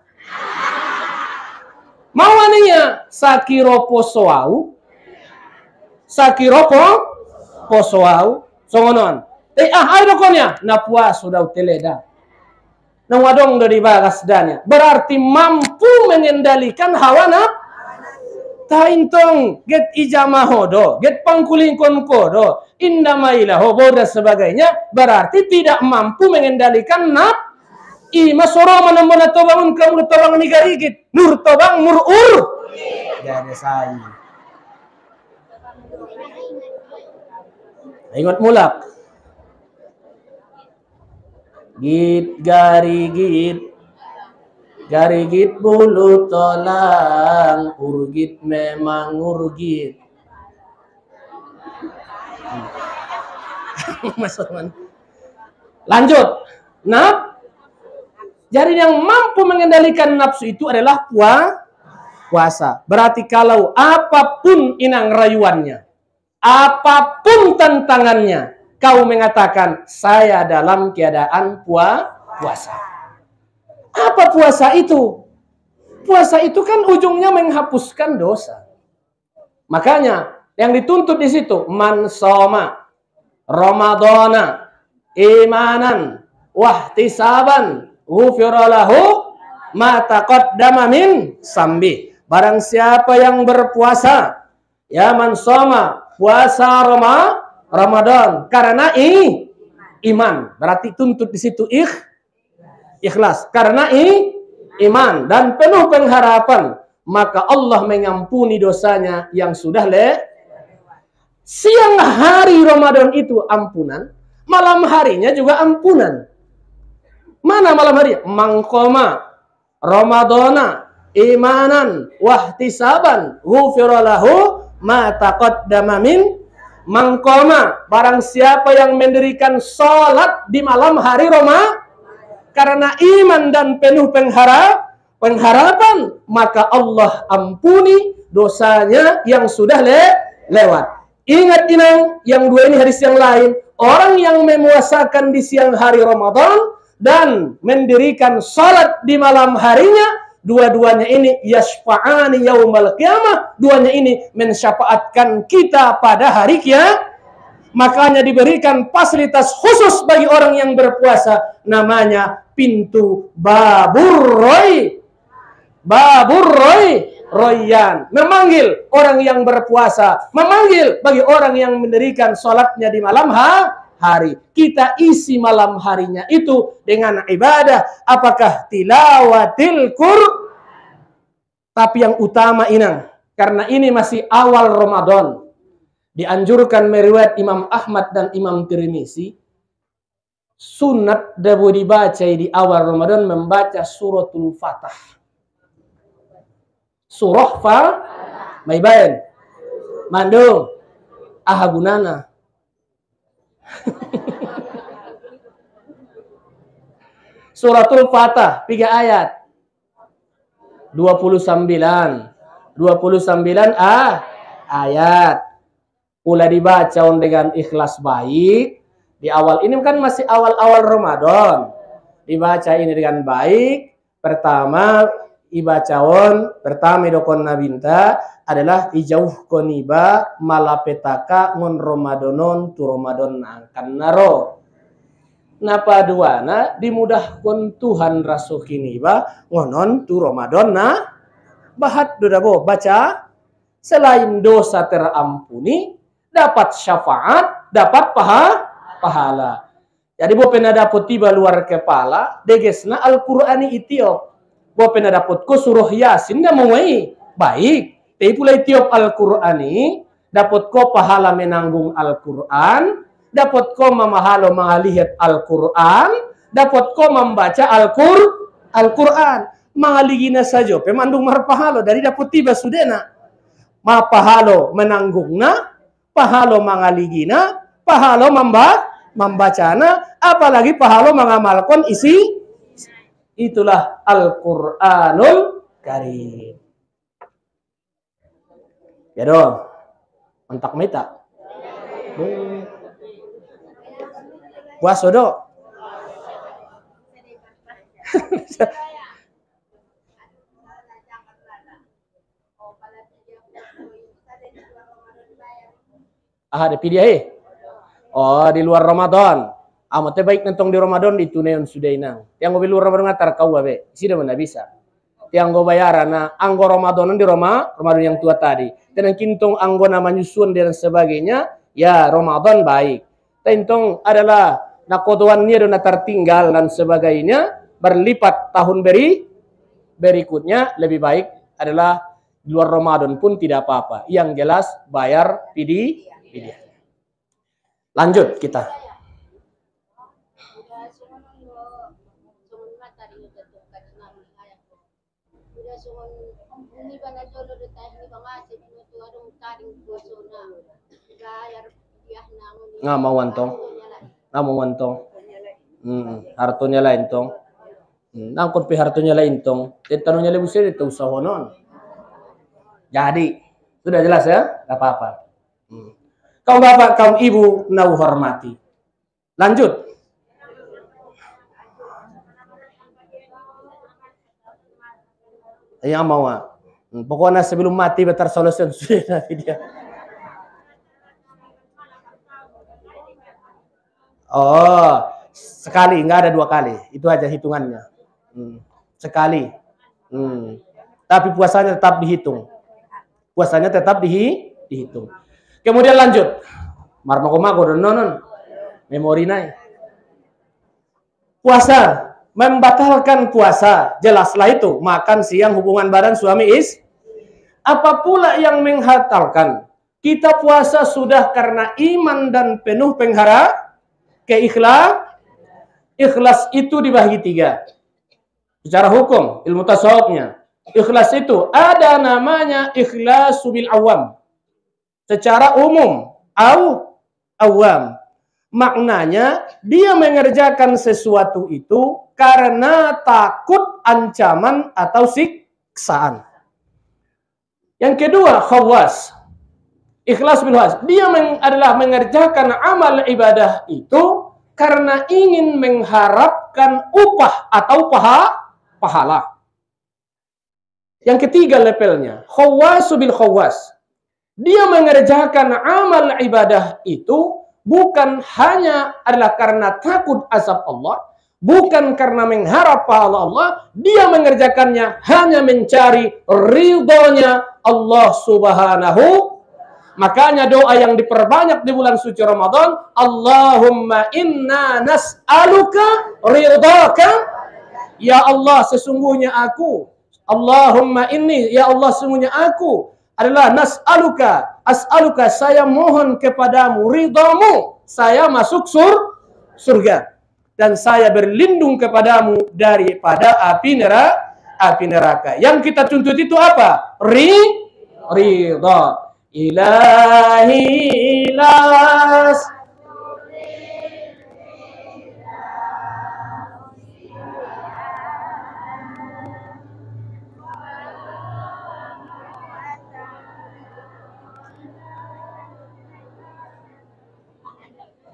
Mawaninya sakiro posoau, sakiro po posoau, songonon. Eh ah ay dokonya na puas sudah teleda. Nang wadong dari bagas danya. Berarti mampu mengendalikan hawa nafsu taintong get ijama hodo, get pangkulingkon kodo, indamaila hobo dan sebagainya, berarti tidak mampu mengendalikan naf. I masoro mana mana tobang kamu tobang nigarigit, nur tobang mur ur. Jadi saya. Ingat mulak. Git gari git Garigit bulu tolang, urgit memang urgit. <laughs> Lanjut. Nah, jadi yang mampu mengendalikan nafsu itu adalah puasa. Berarti kalau apa pun inang rayuannya, apa pun tantangannya, kau mengatakan saya dalam keadaan puasa. Apa puasa itu? Puasa itu kan ujungnya menghapuskan dosa. Makanya yang dituntut di situ man soma ramadana imanan wahtisaban ghufira lahu ma taqaddama sambi. Barang siapa yang berpuasa ya man soma puasa Roma Ramadan. Karena i iman. Berarti tuntut di situ ikh ikhlas. Karena i, iman. Dan penuh pengharapan. Maka Allah mengampuni dosanya yang sudah le siang hari Ramadan itu ampunan malam harinya juga ampunan. Mana malam hari? Mangkoma Ramadana imanan wahtisaban ghufira lahu ma taqaddama min mangkoma barang siapa yang mendirikan salat di malam hari Ramadan karena iman dan penuh pengharap, pengharapan, maka Allah ampuni dosanya yang sudah le lewat. Ingat inang, yang dua ini hadis yang lain, orang yang memuasakan di siang hari Ramadan dan mendirikan salat di malam harinya, dua-duanya ini yashfa'ani yaumal qiyamah, duanya ini mensyafaatkan kita pada hari kiamat. Makanya diberikan fasilitas khusus bagi orang yang berpuasa. Namanya pintu babur roy. Babur roy, royan. Memanggil orang yang berpuasa, memanggil bagi orang yang mendirikan sholatnya di malam ha hari. Kita isi malam harinya itu dengan ibadah. Apakah tilawatil kur? Tapi yang utama inang. Karena ini masih awal Ramadan dianjurkan meriwayat Imam Ahmad dan Imam Tirmizi sunat dabu dibaca di awal Ramadan membaca suratul Fatah. Surah fa Mai bayan. Mando. <laughs> Suratul Fatah, tiga ayat. 29. 29 ah, ayat. Pula dibaca dengan ikhlas baik. Di awal ini kan masih awal-awal Ramadan. Dibaca ini dengan baik. Pertama ibacaon pertama dokon nabinta adalah ijauh koniba malapetaka ngon Ramadonon tu Ramadan angkan naro. Napa duana dimudahkan Tuhan rasul kini ba ngonon tu Ramadan na? Bahat dodabo baca selain dosa terampuni dapat syafaat dapat paha pahala. Jadi bo pernah dapat tiba luar kepala degesna Al-Qur'ani itiop pernah dapat ko suruh Yasin na mawai baik tapi pula tiop Al-Qur'ani dapat ko pahala menanggung Al-Qur'an dapat ko mamahalo mangalihat Al-Quran, dapat ko membaca Al-Qur, Al-Quran. Mangaligina saja, pemandung marpahalo dari dapat tiba sudena. Mapahalo menanggungna, pahalo mangaligina, pahalo mamba, membacana, apalagi pahalo mengamalkan isi itulah Al-Qur'anul Karim. Ya dong. Mentak meta. Puasa do. <laughs> ah, ada pilih eh. Oh, di luar Ramadan. Amat ah, baik nentong di Ramadan itu neon sudah inang. Yang gue luar Ramadan ngatar kau abe. Sida mana bisa. Yang gue bayar na anggo Ramadan di Roma, Ramadan yang tua tadi. Dan kintong anggo nama nyusun dan sebagainya, ya Ramadan baik. Tentong adalah nakodoannya dan tertinggal dan sebagainya berlipat tahun beri berikutnya lebih baik adalah di luar Ramadan pun tidak apa-apa. Yang jelas bayar pidi pidi. Lanjut kita. Nga mau antong. Nga mau antong. Hmm, hartonya lain tong. Hmm, nangkot pi hartonya lain tong. Tanongnya lebih sih itu usaha non. Jadi sudah jelas ya, Gak apa-apa. Hmm. Kaum bapak, kaum ibu, nau hormati. Lanjut. Yang mau hmm, Pokoknya sebelum mati betar solusi <laughs> sudah dia. Oh, sekali, nggak ada dua kali. Itu aja hitungannya. Hmm. Sekali. Hmm. Tapi puasanya tetap dihitung. Puasanya tetap dihi, dihitung. Kemudian lanjut. Marmakomago dan nonon. Memori naik. Puasa. Membatalkan puasa. Jelaslah itu. Makan siang hubungan badan suami is. Apa pula yang menghatalkan? Kita puasa sudah karena iman dan penuh pengharap keikhlas ikhlas itu dibagi tiga. Secara hukum ilmu tasawufnya. Ikhlas itu ada namanya ikhlas bil awam. Secara umum au awam. Maknanya dia mengerjakan sesuatu itu karena takut ancaman atau siksaan. Yang kedua khawas Ikhlas bil Dia meng, adalah mengerjakan amal ibadah itu karena ingin mengharapkan upah atau paha, pahala. Yang ketiga levelnya, khawasu bil khawas. Dia mengerjakan amal ibadah itu bukan hanya adalah karena takut azab Allah, bukan karena mengharap pahala Allah, dia mengerjakannya hanya mencari ridhonya Allah Subhanahu Makanya doa yang diperbanyak di bulan suci Ramadan, Allahumma inna nas'aluka ridhaka. Ya Allah, sesungguhnya aku. Allahumma inni, ya Allah, sesungguhnya aku adalah nas'aluka, as'aluka, saya mohon kepadamu ridhamu, saya masuk sur surga. dan saya berlindung kepadamu daripada api neraka. Api neraka. Yang kita tuntut itu apa? Ri, ridha. Ilahi las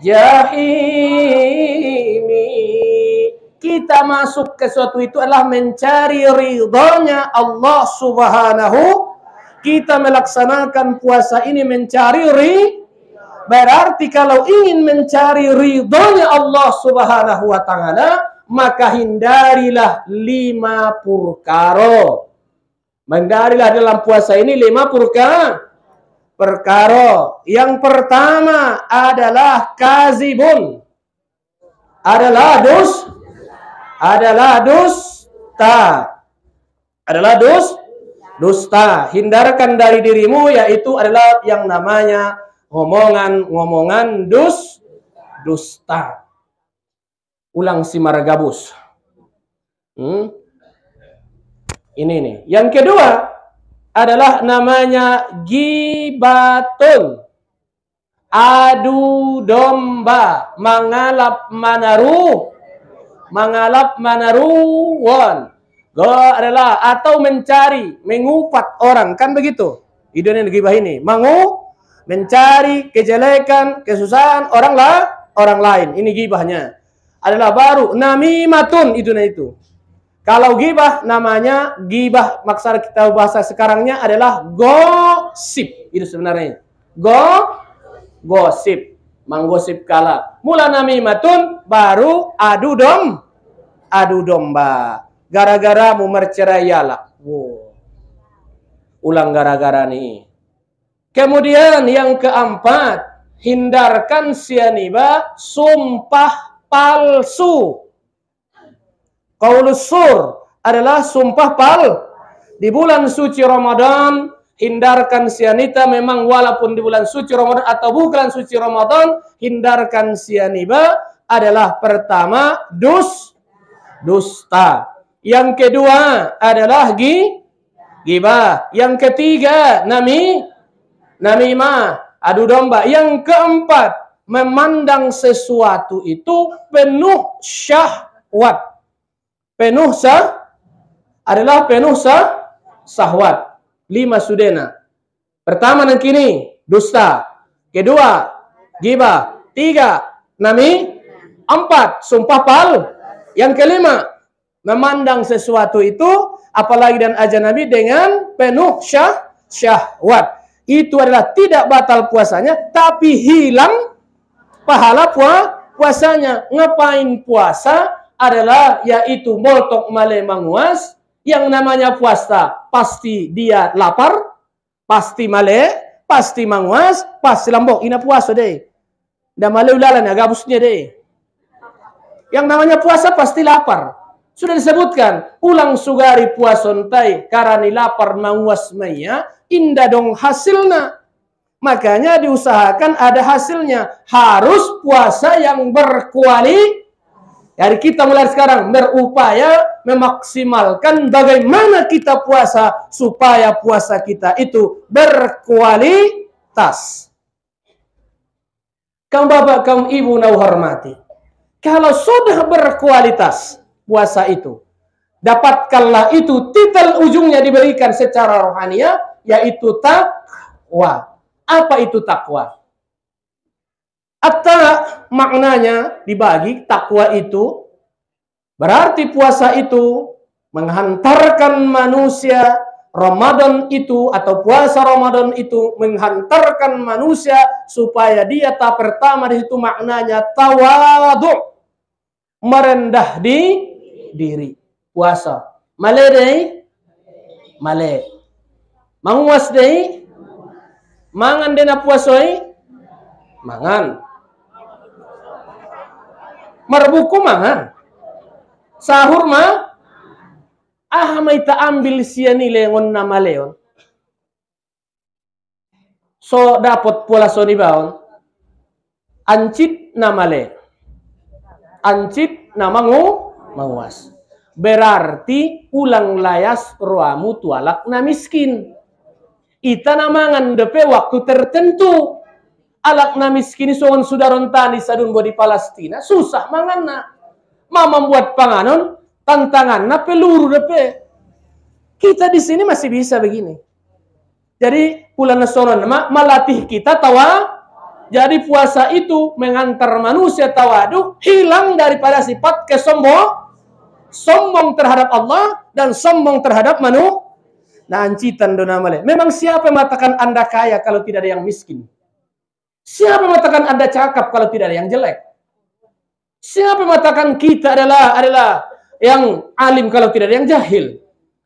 jahimi. Kita masuk ke suatu itu adalah mencari ridhonya Allah subhanahu. Kita melaksanakan puasa ini mencari ri. Berarti kalau ingin mencari ridhonya Allah subhanahu wa ta'ala. Maka hindarilah lima purkaro. Hindarilah dalam puasa ini lima purkaro perkara. Yang pertama adalah kazibun. Adalah dus adalah dusta. Adalah dus dusta. Hindarkan dari dirimu yaitu adalah yang namanya ngomongan-ngomongan dus dusta. Ulang si margabus. Hmm? Ini nih. Yang kedua, adalah namanya gibatun. Adu domba, mengalap manaru, mengalap manaruwan. Go adalah atau mencari, mengupat orang, kan begitu? Idenya gibah ini, mengu mencari kejelekan, kesusahan orang lah, orang lain. Ini gibahnya. Adalah baru namimatun itu nah itu. Kalau gibah namanya gibah maksud kita bahasa sekarangnya adalah gosip. Itu sebenarnya. Go gosip. Menggosip kala. Mula namimatun baru adu dom adu domba. Gara-gara mau merceraialah. Wow. Ulang gara-gara nih. Kemudian yang keempat, hindarkan sianiba sumpah palsu. Qaulus sur adalah sumpah pal. Di bulan suci Ramadan, hindarkan sianita memang walaupun di bulan suci Ramadan atau bukan suci Ramadan, hindarkan sianiba adalah pertama dus dusta. Yang kedua adalah gi gibah. Yang ketiga nami namimah, adu domba. Yang keempat memandang sesuatu itu penuh syahwat penuh sah adalah penuh sah sahwat. Lima sudena. Pertama dan kini dusta. Kedua giba. Tiga nami. Empat sumpah pal. Yang kelima memandang sesuatu itu apalagi dan aja Nabi dengan penuh syah syahwat. Itu adalah tidak batal puasanya tapi hilang pahala puasanya. Ngapain puasa? adalah yaitu moltok male manguas yang namanya puasa pasti dia lapar pasti male pasti manguas pasti lambok ina puasa deh dan male ulalan agabusnya deh yang namanya puasa pasti lapar sudah disebutkan ulang sugari puasa entai karena lapar manguas maya indah dong hasilnya makanya diusahakan ada hasilnya harus puasa yang berkualitas Jadi kita mulai sekarang berupaya memaksimalkan bagaimana kita puasa supaya puasa kita itu berkualitas. Kaum bapak, kaum ibu nau hormati. Kalau sudah berkualitas puasa itu, dapatkanlah itu titel ujungnya diberikan secara rohania, yaitu takwa. Apa itu takwa? Atta maknanya dibagi takwa itu berarti puasa itu menghantarkan manusia Ramadan itu atau puasa Ramadan itu menghantarkan manusia supaya dia tak pertama di situ maknanya tawadu merendah di diri. Puasa. Male deh. Male manguas deh. Mangan dena puasoi mangan. Marbuku mangan. Sahur ma. Ah ambil siya ni lengon na maleon. So dapat pula so ni baon. Ancit na male. Ancit namangu mawas. Berarti ulang layas ruamu tualak na miskin. Ita namangan depe waktu tertentu. Alak na miskin sudah sudaron tani sadun di Palestina. Susah mangan Ma membuat panganon tantangan na peluru depe. Kita di sini masih bisa begini. Jadi bulan nasional melatih kita tawa. Jadi puasa itu mengantar manusia tawadu hilang daripada sifat kesombong, sombong terhadap Allah dan sombong terhadap manusia. Nah, dona male. Memang siapa yang mengatakan Anda kaya kalau tidak ada yang miskin? Siapa yang mengatakan Anda cakap kalau tidak ada yang jelek? Siapa yang mengatakan kita adalah adalah yang alim kalau tidak ada yang jahil?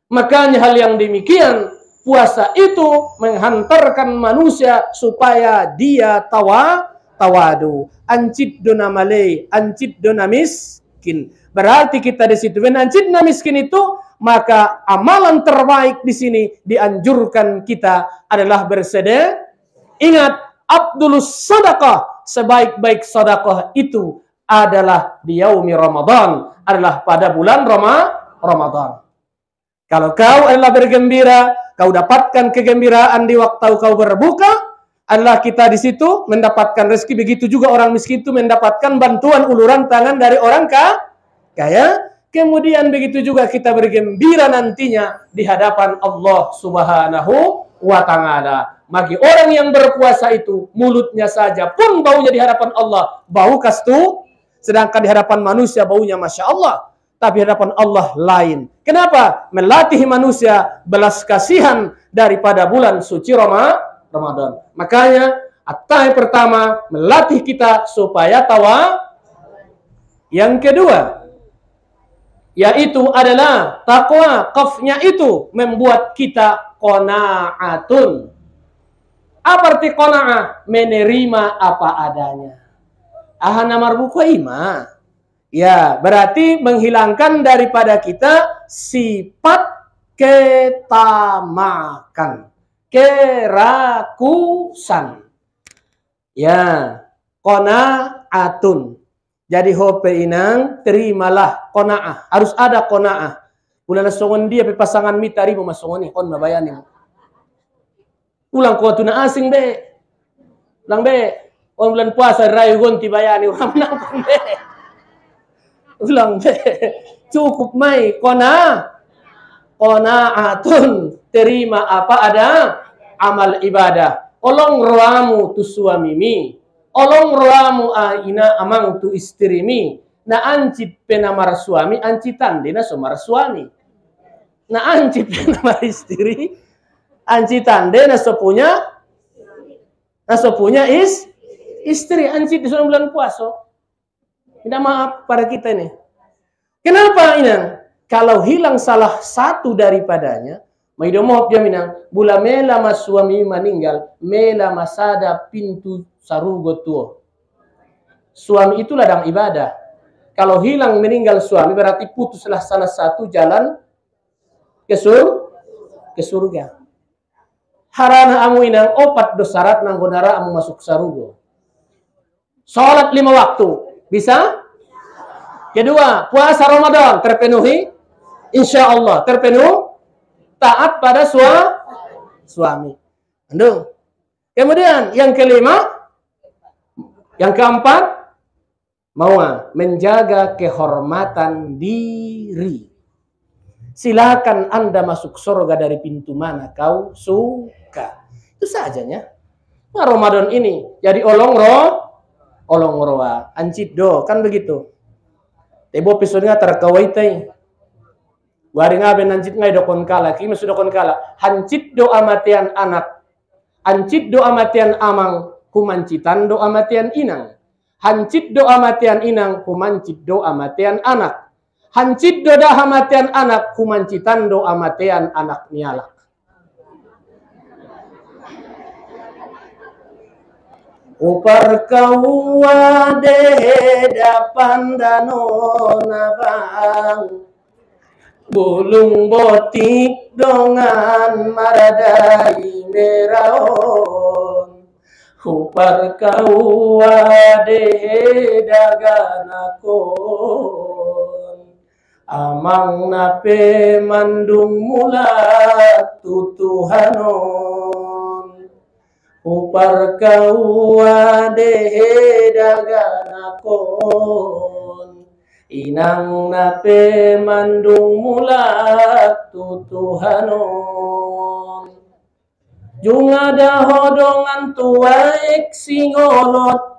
Makanya hal yang demikian puasa itu menghantarkan manusia supaya dia tawa tawadu. Ancit dona malay, ancit dona miskin. Berarti kita di situ. Dona miskin itu maka amalan terbaik di sini dianjurkan kita adalah bersedekah. Ingat, Abdulus sadaqah, sebaik-baik sadaqah itu adalah di yaumi Ramadan, adalah pada bulan Ramadan. Kalau kau adalah bergembira, kau dapatkan kegembiraan di waktu kau berbuka, adalah kita di situ mendapatkan rezeki. Begitu juga orang miskin itu mendapatkan bantuan uluran tangan dari orang kaya. Kemudian begitu juga kita bergembira nantinya di hadapan Allah Subhanahu wa taala. Bagi orang yang berpuasa itu mulutnya saja pun baunya di hadapan Allah bau kastu, sedangkan di hadapan manusia baunya masya Allah tapi hadapan Allah lain. Kenapa? Melatih manusia belas kasihan daripada bulan suci Ramadan. Makanya, yang pertama, melatih kita supaya tawa. Yang kedua, yaitu adalah takwa. Kafnya itu membuat kita kona'atun. Apa arti kona'ah? Menerima apa adanya. Ahana marbuku ima Ya, berarti menghilangkan daripada kita sifat ketamakan, kerakusan. Ya, atun. Jadi hope inang terimalah kona'ah. Harus ada kona'ah. Bulan songon dia pe pasangan mitari mo masongoni on mabayani. Ulang ko tuna asing be. Lang be. On bulan puasa rayu gonti bayani uram <laughs> nang be ulang be cukup mai kona kona atun terima apa ada amal ibadah olong roamu tu suamimi olong roamu aina amang tu istrimi na ancit penamar suami ancitan dina somar suami na ancit <laughs> penamar istri ancitan dina sopunya na sopunya is istri ancit di bulan puasa Minta maaf pada kita ini. Kenapa ini? Kalau hilang salah satu daripadanya, Maido mohon dia minang, bula mela mas suami meninggal, mela masada pintu sarugo tuo. Suami itu ladang ibadah. Kalau hilang meninggal suami berarti putuslah salah satu jalan ke sur ke surga. Harana amu inang opat dosarat nang gonara amu masuk sarugo. Salat lima waktu, bisa? Kedua, puasa Ramadan terpenuhi? Insya Allah terpenuh taat pada sua, suami. Andung. Kemudian yang kelima, yang keempat, mau menjaga kehormatan diri. Silakan Anda masuk surga dari pintu mana kau suka. Itu sajanya. Nah, Ramadan ini jadi olong roh olong roa ancit do kan begitu tebo pisonnya terkawaitai wari ngabe nancit ngai dokon kala kini sudah kon kala? Hancit do amatian anak ancit do amatian amang kumancitan do amatian inang. Hancit do amatian inang kumancit do amatian anak. Hancit do dah amatian anak kumancitan do amatian anak nialak. Upar kawa de dapan danona bang Bulung botik dongan maradai meraon. Huparkaua dehe daganakon Amang nape mandung mula tutuhanon. Huparkaua dehe daganakon Inang nape mandung mula tutuhanon ada hodongan tuaik singolot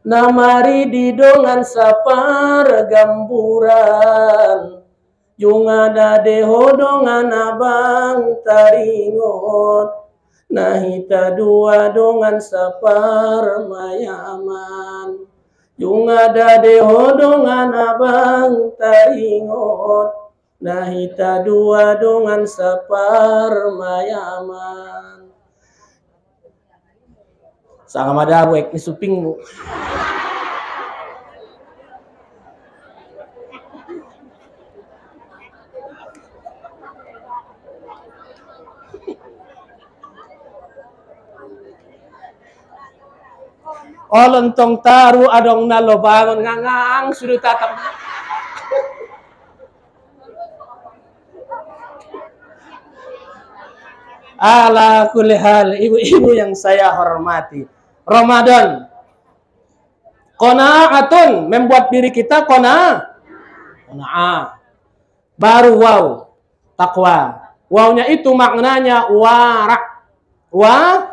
Namari di dongan sapar gamburan. Ada de hodongan abang taringot Nahita dua dongan sapar mayaman Jung ada de hodongan abang taringot Nahita dua dongan sapar mayaman. Sangat madabu ek suping mo. Olontong taru adong nalobangon ngangang sudah tatap. Ala kulli hal, ibu-ibu yang saya hormati. Ramadan. Qanaatun membuat diri kita qana. Qanaah. Baru wow. Takwa. Wawnya itu maknanya warak. Wa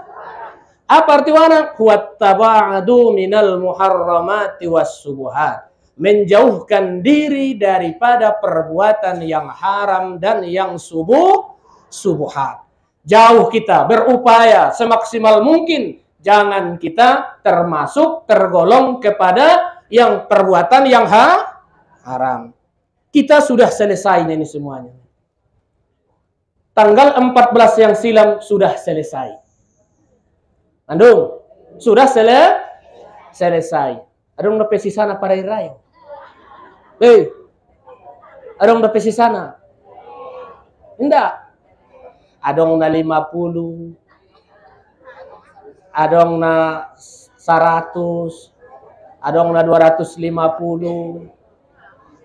apa arti warak? Wattaba'adu minal muharramati was subuhat. Menjauhkan diri daripada perbuatan yang haram dan yang subuh subuhat jauh kita berupaya semaksimal mungkin jangan kita termasuk tergolong kepada yang perbuatan yang ha haram. Kita sudah selesai ini semuanya. Tanggal 14 yang silam sudah selesai. Andung, sudah sele selesai. Ada yang pesi sana para irai. Eh, ada yang pesi sana. Enggak, adong na 50 adong na 100 adong na 250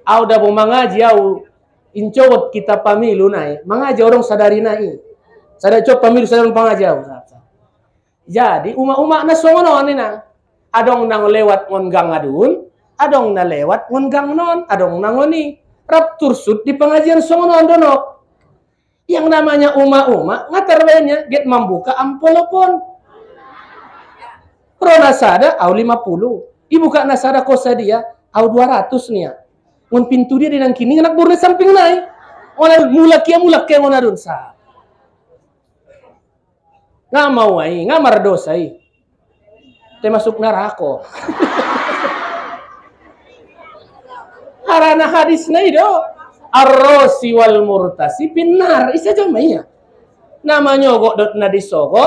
au da mangaji au. Incowot kita pamilu nai. Mangaji orang sadari nai. Sadari cop pamilu sadari pangaji au jadi uma-uma na songono na adong nang lewat ngon gang adun adong na lewat ngon gang non adong nangoni rap tursut di pengajian songono andonok yang namanya uma-uma, ngatarwenya get membuka ampolopon. Pro nasada au 50. Ibu kak nasada kosa dia au 200 nia. Un pintu dia dinang kini anak burne samping nai. Oleh mula kia mula kia ngona dun sa. Nga ai, nga mardosa ai. Te masuk neraka. <laughs> Harana hadis nai do. Arrosi wal murtasi pinar isa jamainya namanya kok dot nadi soko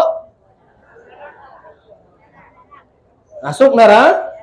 masuk nara.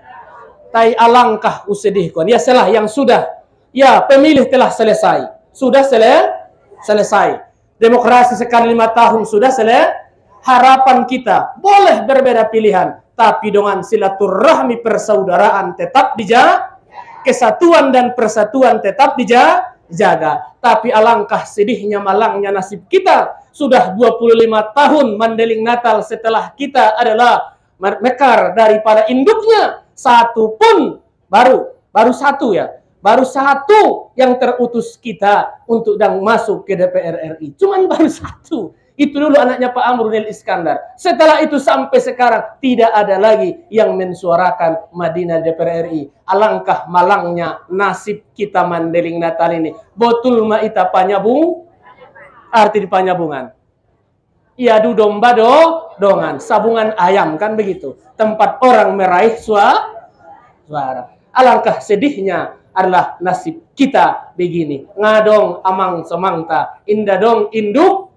Tai alangkah usedih kon ya salah yang sudah. Ya pemilih telah selesai. Sudah sele selesai. Demokrasi sekali lima tahun sudah selesai harapan kita boleh berbeda pilihan tapi dengan silaturahmi persaudaraan tetap dijaga kesatuan dan persatuan tetap dijaga jaga. Tapi alangkah sedihnya malangnya nasib kita. Sudah 25 tahun mendeling Natal setelah kita adalah mekar daripada induknya. Satu pun baru, baru satu ya. Baru satu yang terutus kita untuk dan masuk ke DPR RI. Cuman baru satu. Itu dulu anaknya Pak Amrunil Iskandar. Setelah itu sampai sekarang tidak ada lagi yang mensuarakan Madinah DPR RI. Alangkah malangnya nasib kita Mandeling Natal ini. Botul ma'ita panyabung, arti di panyabungan. Iadu domba do, dongan. Sabungan ayam kan begitu. Tempat orang meraih suara. Alangkah sedihnya adalah nasib kita begini. Ngadong amang semangta, indah dong induk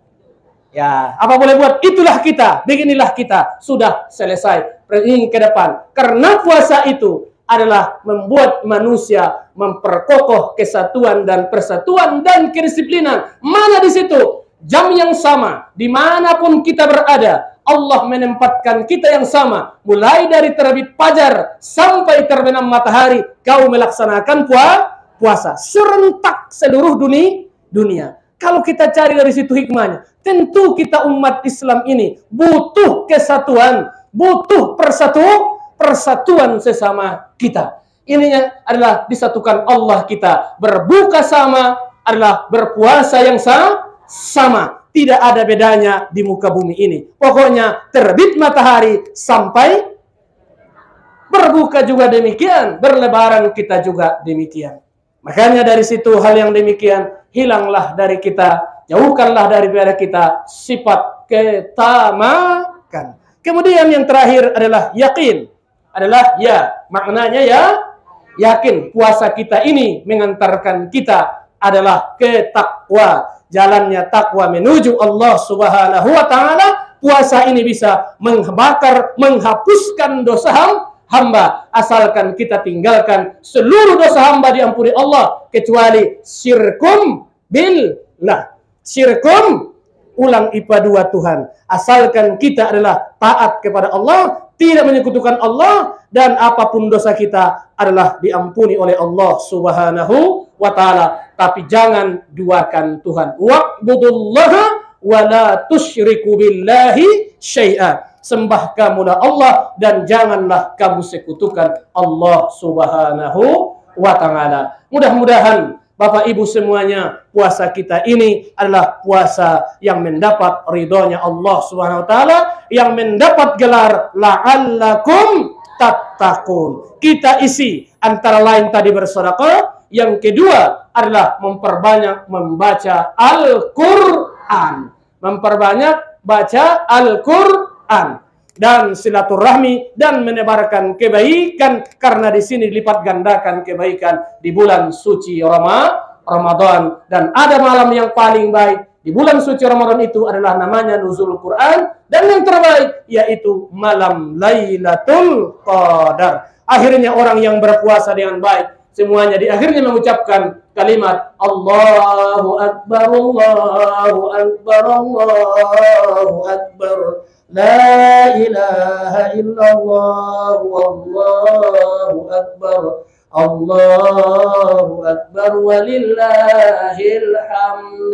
Ya, apa boleh buat? Itulah kita, beginilah kita. Sudah selesai. Ini ke depan. Karena puasa itu adalah membuat manusia memperkokoh kesatuan dan persatuan dan kedisiplinan. Mana di situ? Jam yang sama, di mana pun kita berada, Allah menempatkan kita yang sama. Mulai dari terbit fajar sampai terbenam matahari. Kau melaksanakan puasa. Serentak seluruh dunia. dunia. Kalau kita cari dari situ hikmahnya. Tentu kita umat Islam ini butuh kesatuan. Butuh persatu, persatuan sesama kita. Ininya adalah disatukan Allah kita. Berbuka sama adalah berpuasa yang sama tidak ada bedanya di muka bumi ini. Pokoknya terbit matahari sampai berbuka juga demikian, berlebaran kita juga demikian. Makanya dari situ hal yang demikian hilanglah dari kita, jauhkanlah dari kita sifat ketamakan. Kemudian yang terakhir adalah yakin. Adalah ya, maknanya ya yakin puasa kita ini mengantarkan kita adalah ketakwa jalannya takwa menuju Allah Subhanahu wa taala, puasa ini bisa membakar, menghapuskan dosa hamba asalkan kita tinggalkan seluruh dosa hamba diampuni Allah kecuali syirkum billah. Syirkum ulang IPA dua Tuhan. Asalkan kita adalah taat kepada Allah, tidak menyekutukan Allah dan apa pun dosa kita adalah diampuni oleh Allah Subhanahu wa taala. Tapi jangan duakan Tuhan. Wa'budullaha wa la tusyriku billahi syai'a. Sembah kamulah Allah dan janganlah kamu sekutukan Allah Subhanahu wa taala. Mudah-mudahan Bapak Ibu semuanya, puasa kita ini adalah puasa yang mendapat ridhonya Allah Subhanahu wa taala, yang mendapat gelar la'allakum tattaqun. Kita isi antara lain tadi bersedekah, yang kedua adalah memperbanyak membaca Al-Qur'an. Memperbanyak baca Al-Qur'an dan silaturahmi dan menebarkan kebaikan karena di sini dilipat gandakan kebaikan di bulan suci Ramadan. Dan ada malam yang paling baik di bulan suci Ramadan itu adalah namanya nuzul Quran. Dan yang terbaik yaitu malam Lailatul Qadar. Akhirnya orang yang berpuasa dengan baik semuanya di akhirnya mengucapkan kalimat Allahu Akbar Allahu Akbar Allahu Akbar La ilaha illallah wallahu akbar Allahu akbar walillahil hamd.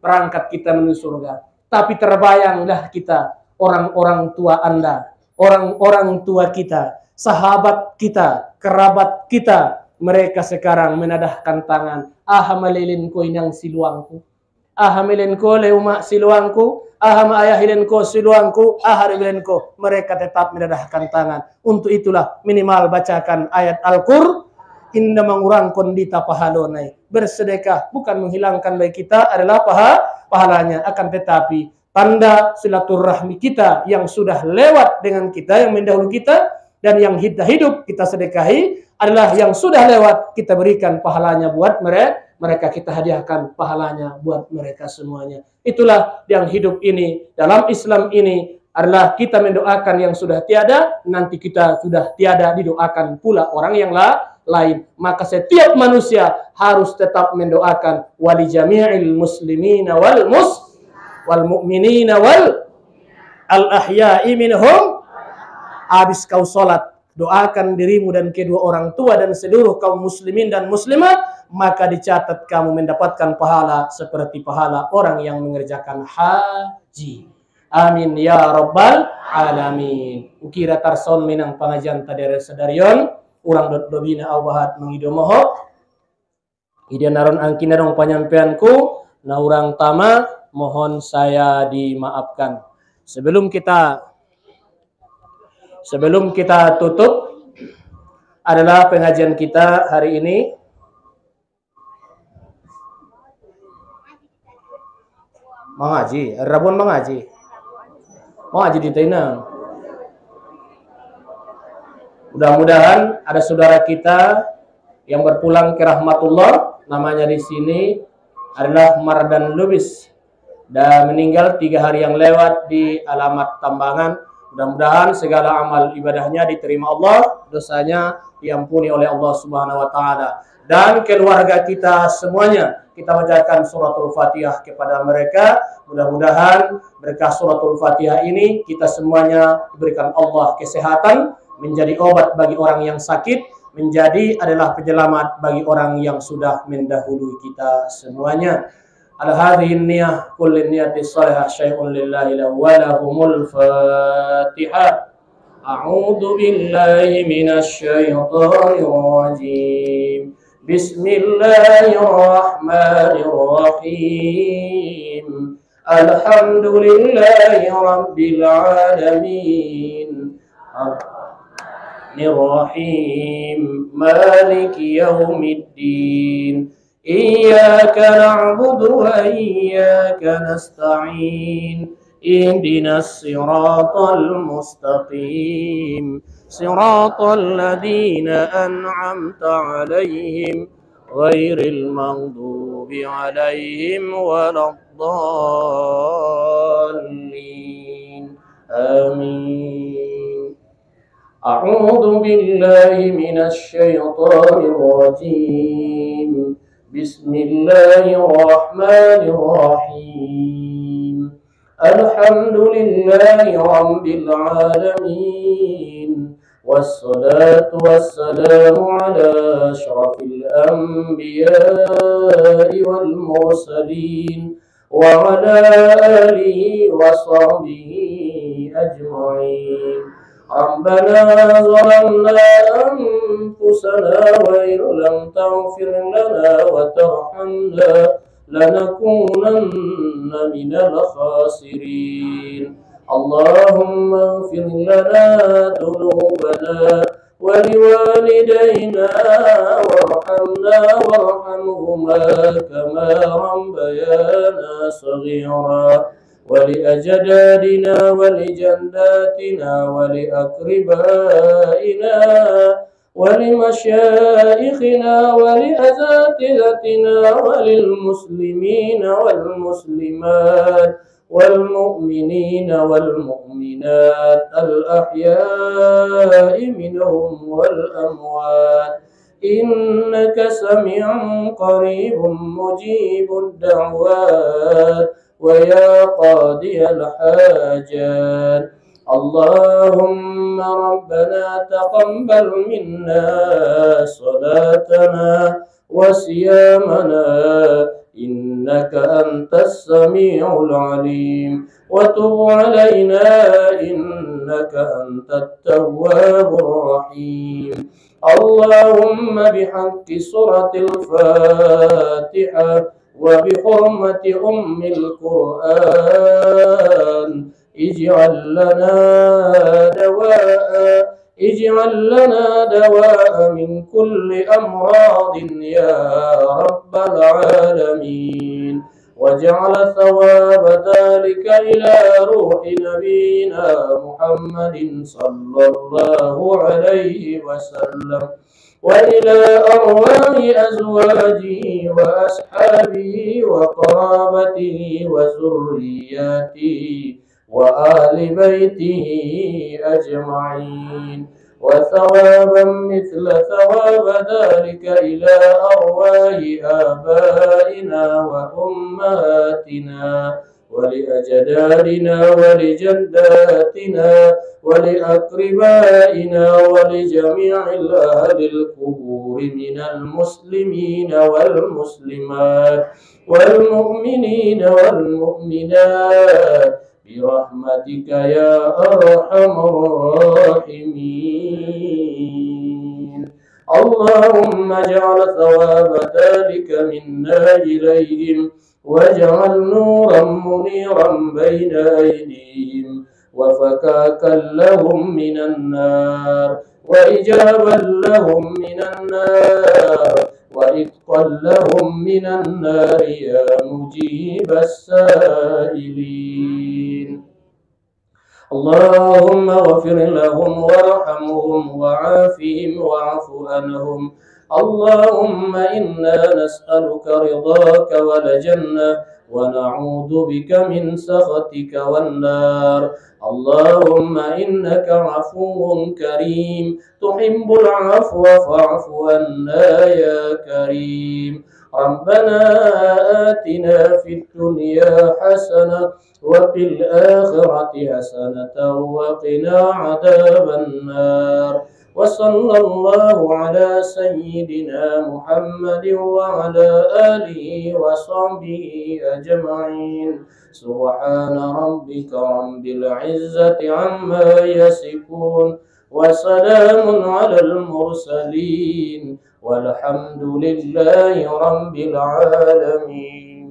Berangkat kita menuju surga. Tapi terbayanglah kita Orang-orang tua anda Orang-orang tua kita Sahabat kita Kerabat kita Mereka sekarang menadahkan tangan. Ah malilin ko inang siluangku. Ah milin ko leuma siluangku ahama ayahilenko siluangku aharilenko mereka tetap menadahkan tangan. Untuk itulah minimal bacakan ayat Al-Qur. Inna mengurang kondita pahalonai bersedekah bukan menghilangkan baik kita adalah paha pahalanya. Akan tetapi tanda silaturahmi kita yang sudah lewat dengan kita yang mendahulu kita dan yang hidup kita sedekahi adalah yang sudah lewat kita berikan pahalanya buat mereka mereka kita hadiahkan pahalanya buat mereka semuanya. Itulah yang hidup ini dalam Islam ini adalah kita mendoakan yang sudah tiada, nanti kita sudah tiada didoakan pula orang yang la, lain. Maka setiap manusia harus tetap mendoakan wali jami'il muslimina wal mus wal mu'minina wal al ahya'i minhum habis kau salat doakan dirimu dan kedua orang tua dan seluruh kaum muslimin dan muslimat maka dicatat kamu mendapatkan pahala seperti pahala orang yang mengerjakan haji. Amin ya rabbal alamin. Ukira tarson minang pengajian tadi sedarion. Urang dot dobina awahat mengido moho ide naron angkina dong penyampaianku na urang tama mohon saya dimaafkan. Sebelum kita Sebelum kita tutup adalah pengajian kita hari ini. Mengaji, Rabun mengaji. Mengaji di Tainang. Mudah-mudahan ada saudara kita yang berpulang ke rahmatullah, namanya di sini adalah Mardan Lubis dan meninggal tiga hari yang lewat di alamat Tambangan Mudah-mudahan segala amal ibadahnya diterima Allah, dosanya diampuni oleh Allah Subhanahu wa taala. Dan keluarga kita semuanya kita bacakan suratul Fatihah kepada mereka. Mudah-mudahan berkah suratul Fatihah ini kita semuanya diberikan Allah kesehatan, menjadi obat bagi orang yang sakit, menjadi adalah penyelamat bagi orang yang sudah mendahului kita semuanya. alhadhin niyah kullin niyati salihah syai'un lillahi wa lahumul fatihah. A'udzu billahi minasy syaithanir rajim. بسم الله الرحمن الرحيم. الحمد لله رب العالمين. الرحيم. مالك يوم الدين. إياك نعبد وإياك نستعين. اهدنا الصراط المستقيم. صراط الذين أنعمت عليهم غير المغضوب عليهم ولا الضالين. آمين. أعوذ بالله من الشيطان الرجيم. بسم الله الرحمن الرحيم. الحمد لله رب العالمين والصلاة والسلام على أشرف الأنبياء والمرسلين وعلى آله وصحبه أجمعين ربنا ظلمنا أنفسنا وإن لم تغفر لنا وترحمنا لنكونن من الخاسرين. اللهم اغفر لنا ذنوبنا ولوالدينا وارحمنا وارحمهما كما ربيانا صغيرا. ولأجدادنا ولجداتنا ولأقربائنا ولمشايخنا ولأساتذتنا وللمسلمين والمسلمات والمؤمنين والمؤمنات الأحياء منهم والأموات. إنك سميع قريب مجيب الدعوات ويا قاضي الحاجات. اللهم ربنا تقبل منا صلاتنا وصيامنا إنك أنت السميع العليم. وتب علينا إنك أنت التواب الرحيم. اللهم بحق سورة الفاتحة وبحرمة أم القرآن. اجعل لنا دواء اجعل لنا دواء من كل أمراض يا رب العالمين. وجعل ثواب ذلك إلى روح نبينا محمد صلى الله عليه وسلم. وإلى أرواح أزواجه وأصحابه وقرابته وذرياته. وآل بيته أجمعين. وثوابا مثل ثواب ذلك إلى أرواح آبائنا وأمهاتنا ولأجدادنا ولجداتنا ولأقربائنا ولجميع أهل القبور من المسلمين والمسلمات والمؤمنين والمؤمنات برحمتك يا أرحم الراحمين. اللهم اجعل ثواب ذلك منا إليهم واجعل نورا منيرا بين أيديهم وفكاكا لهم من النار وإجابا لهم من النار وإتقا لهم من النار يا مجيب السائلين. اللهم اغفر لهم وارحمهم وعافهم واعف عنهم. اللهم إنا نسألك رضاك والجنة ونعوذ بك من سخطك والنار. اللهم إنك عفو كريم تحب العفو فاعف عنا يا كريم. ربنا آتنا في الدنيا حسنة وفي الآخرة حسنة وقنا عذاب النار. وصلى الله على سيدنا محمد وعلى آله وصحبه أجمعين. سبحان ربك رب العزة عما يصفون. وسلام على المرسلين. والحمد لله رب العالمين.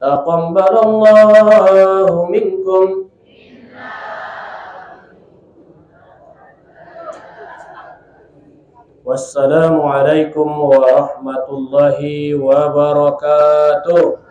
تقبل الله منكم. والسلام عليكم ورحمة الله وبركاته.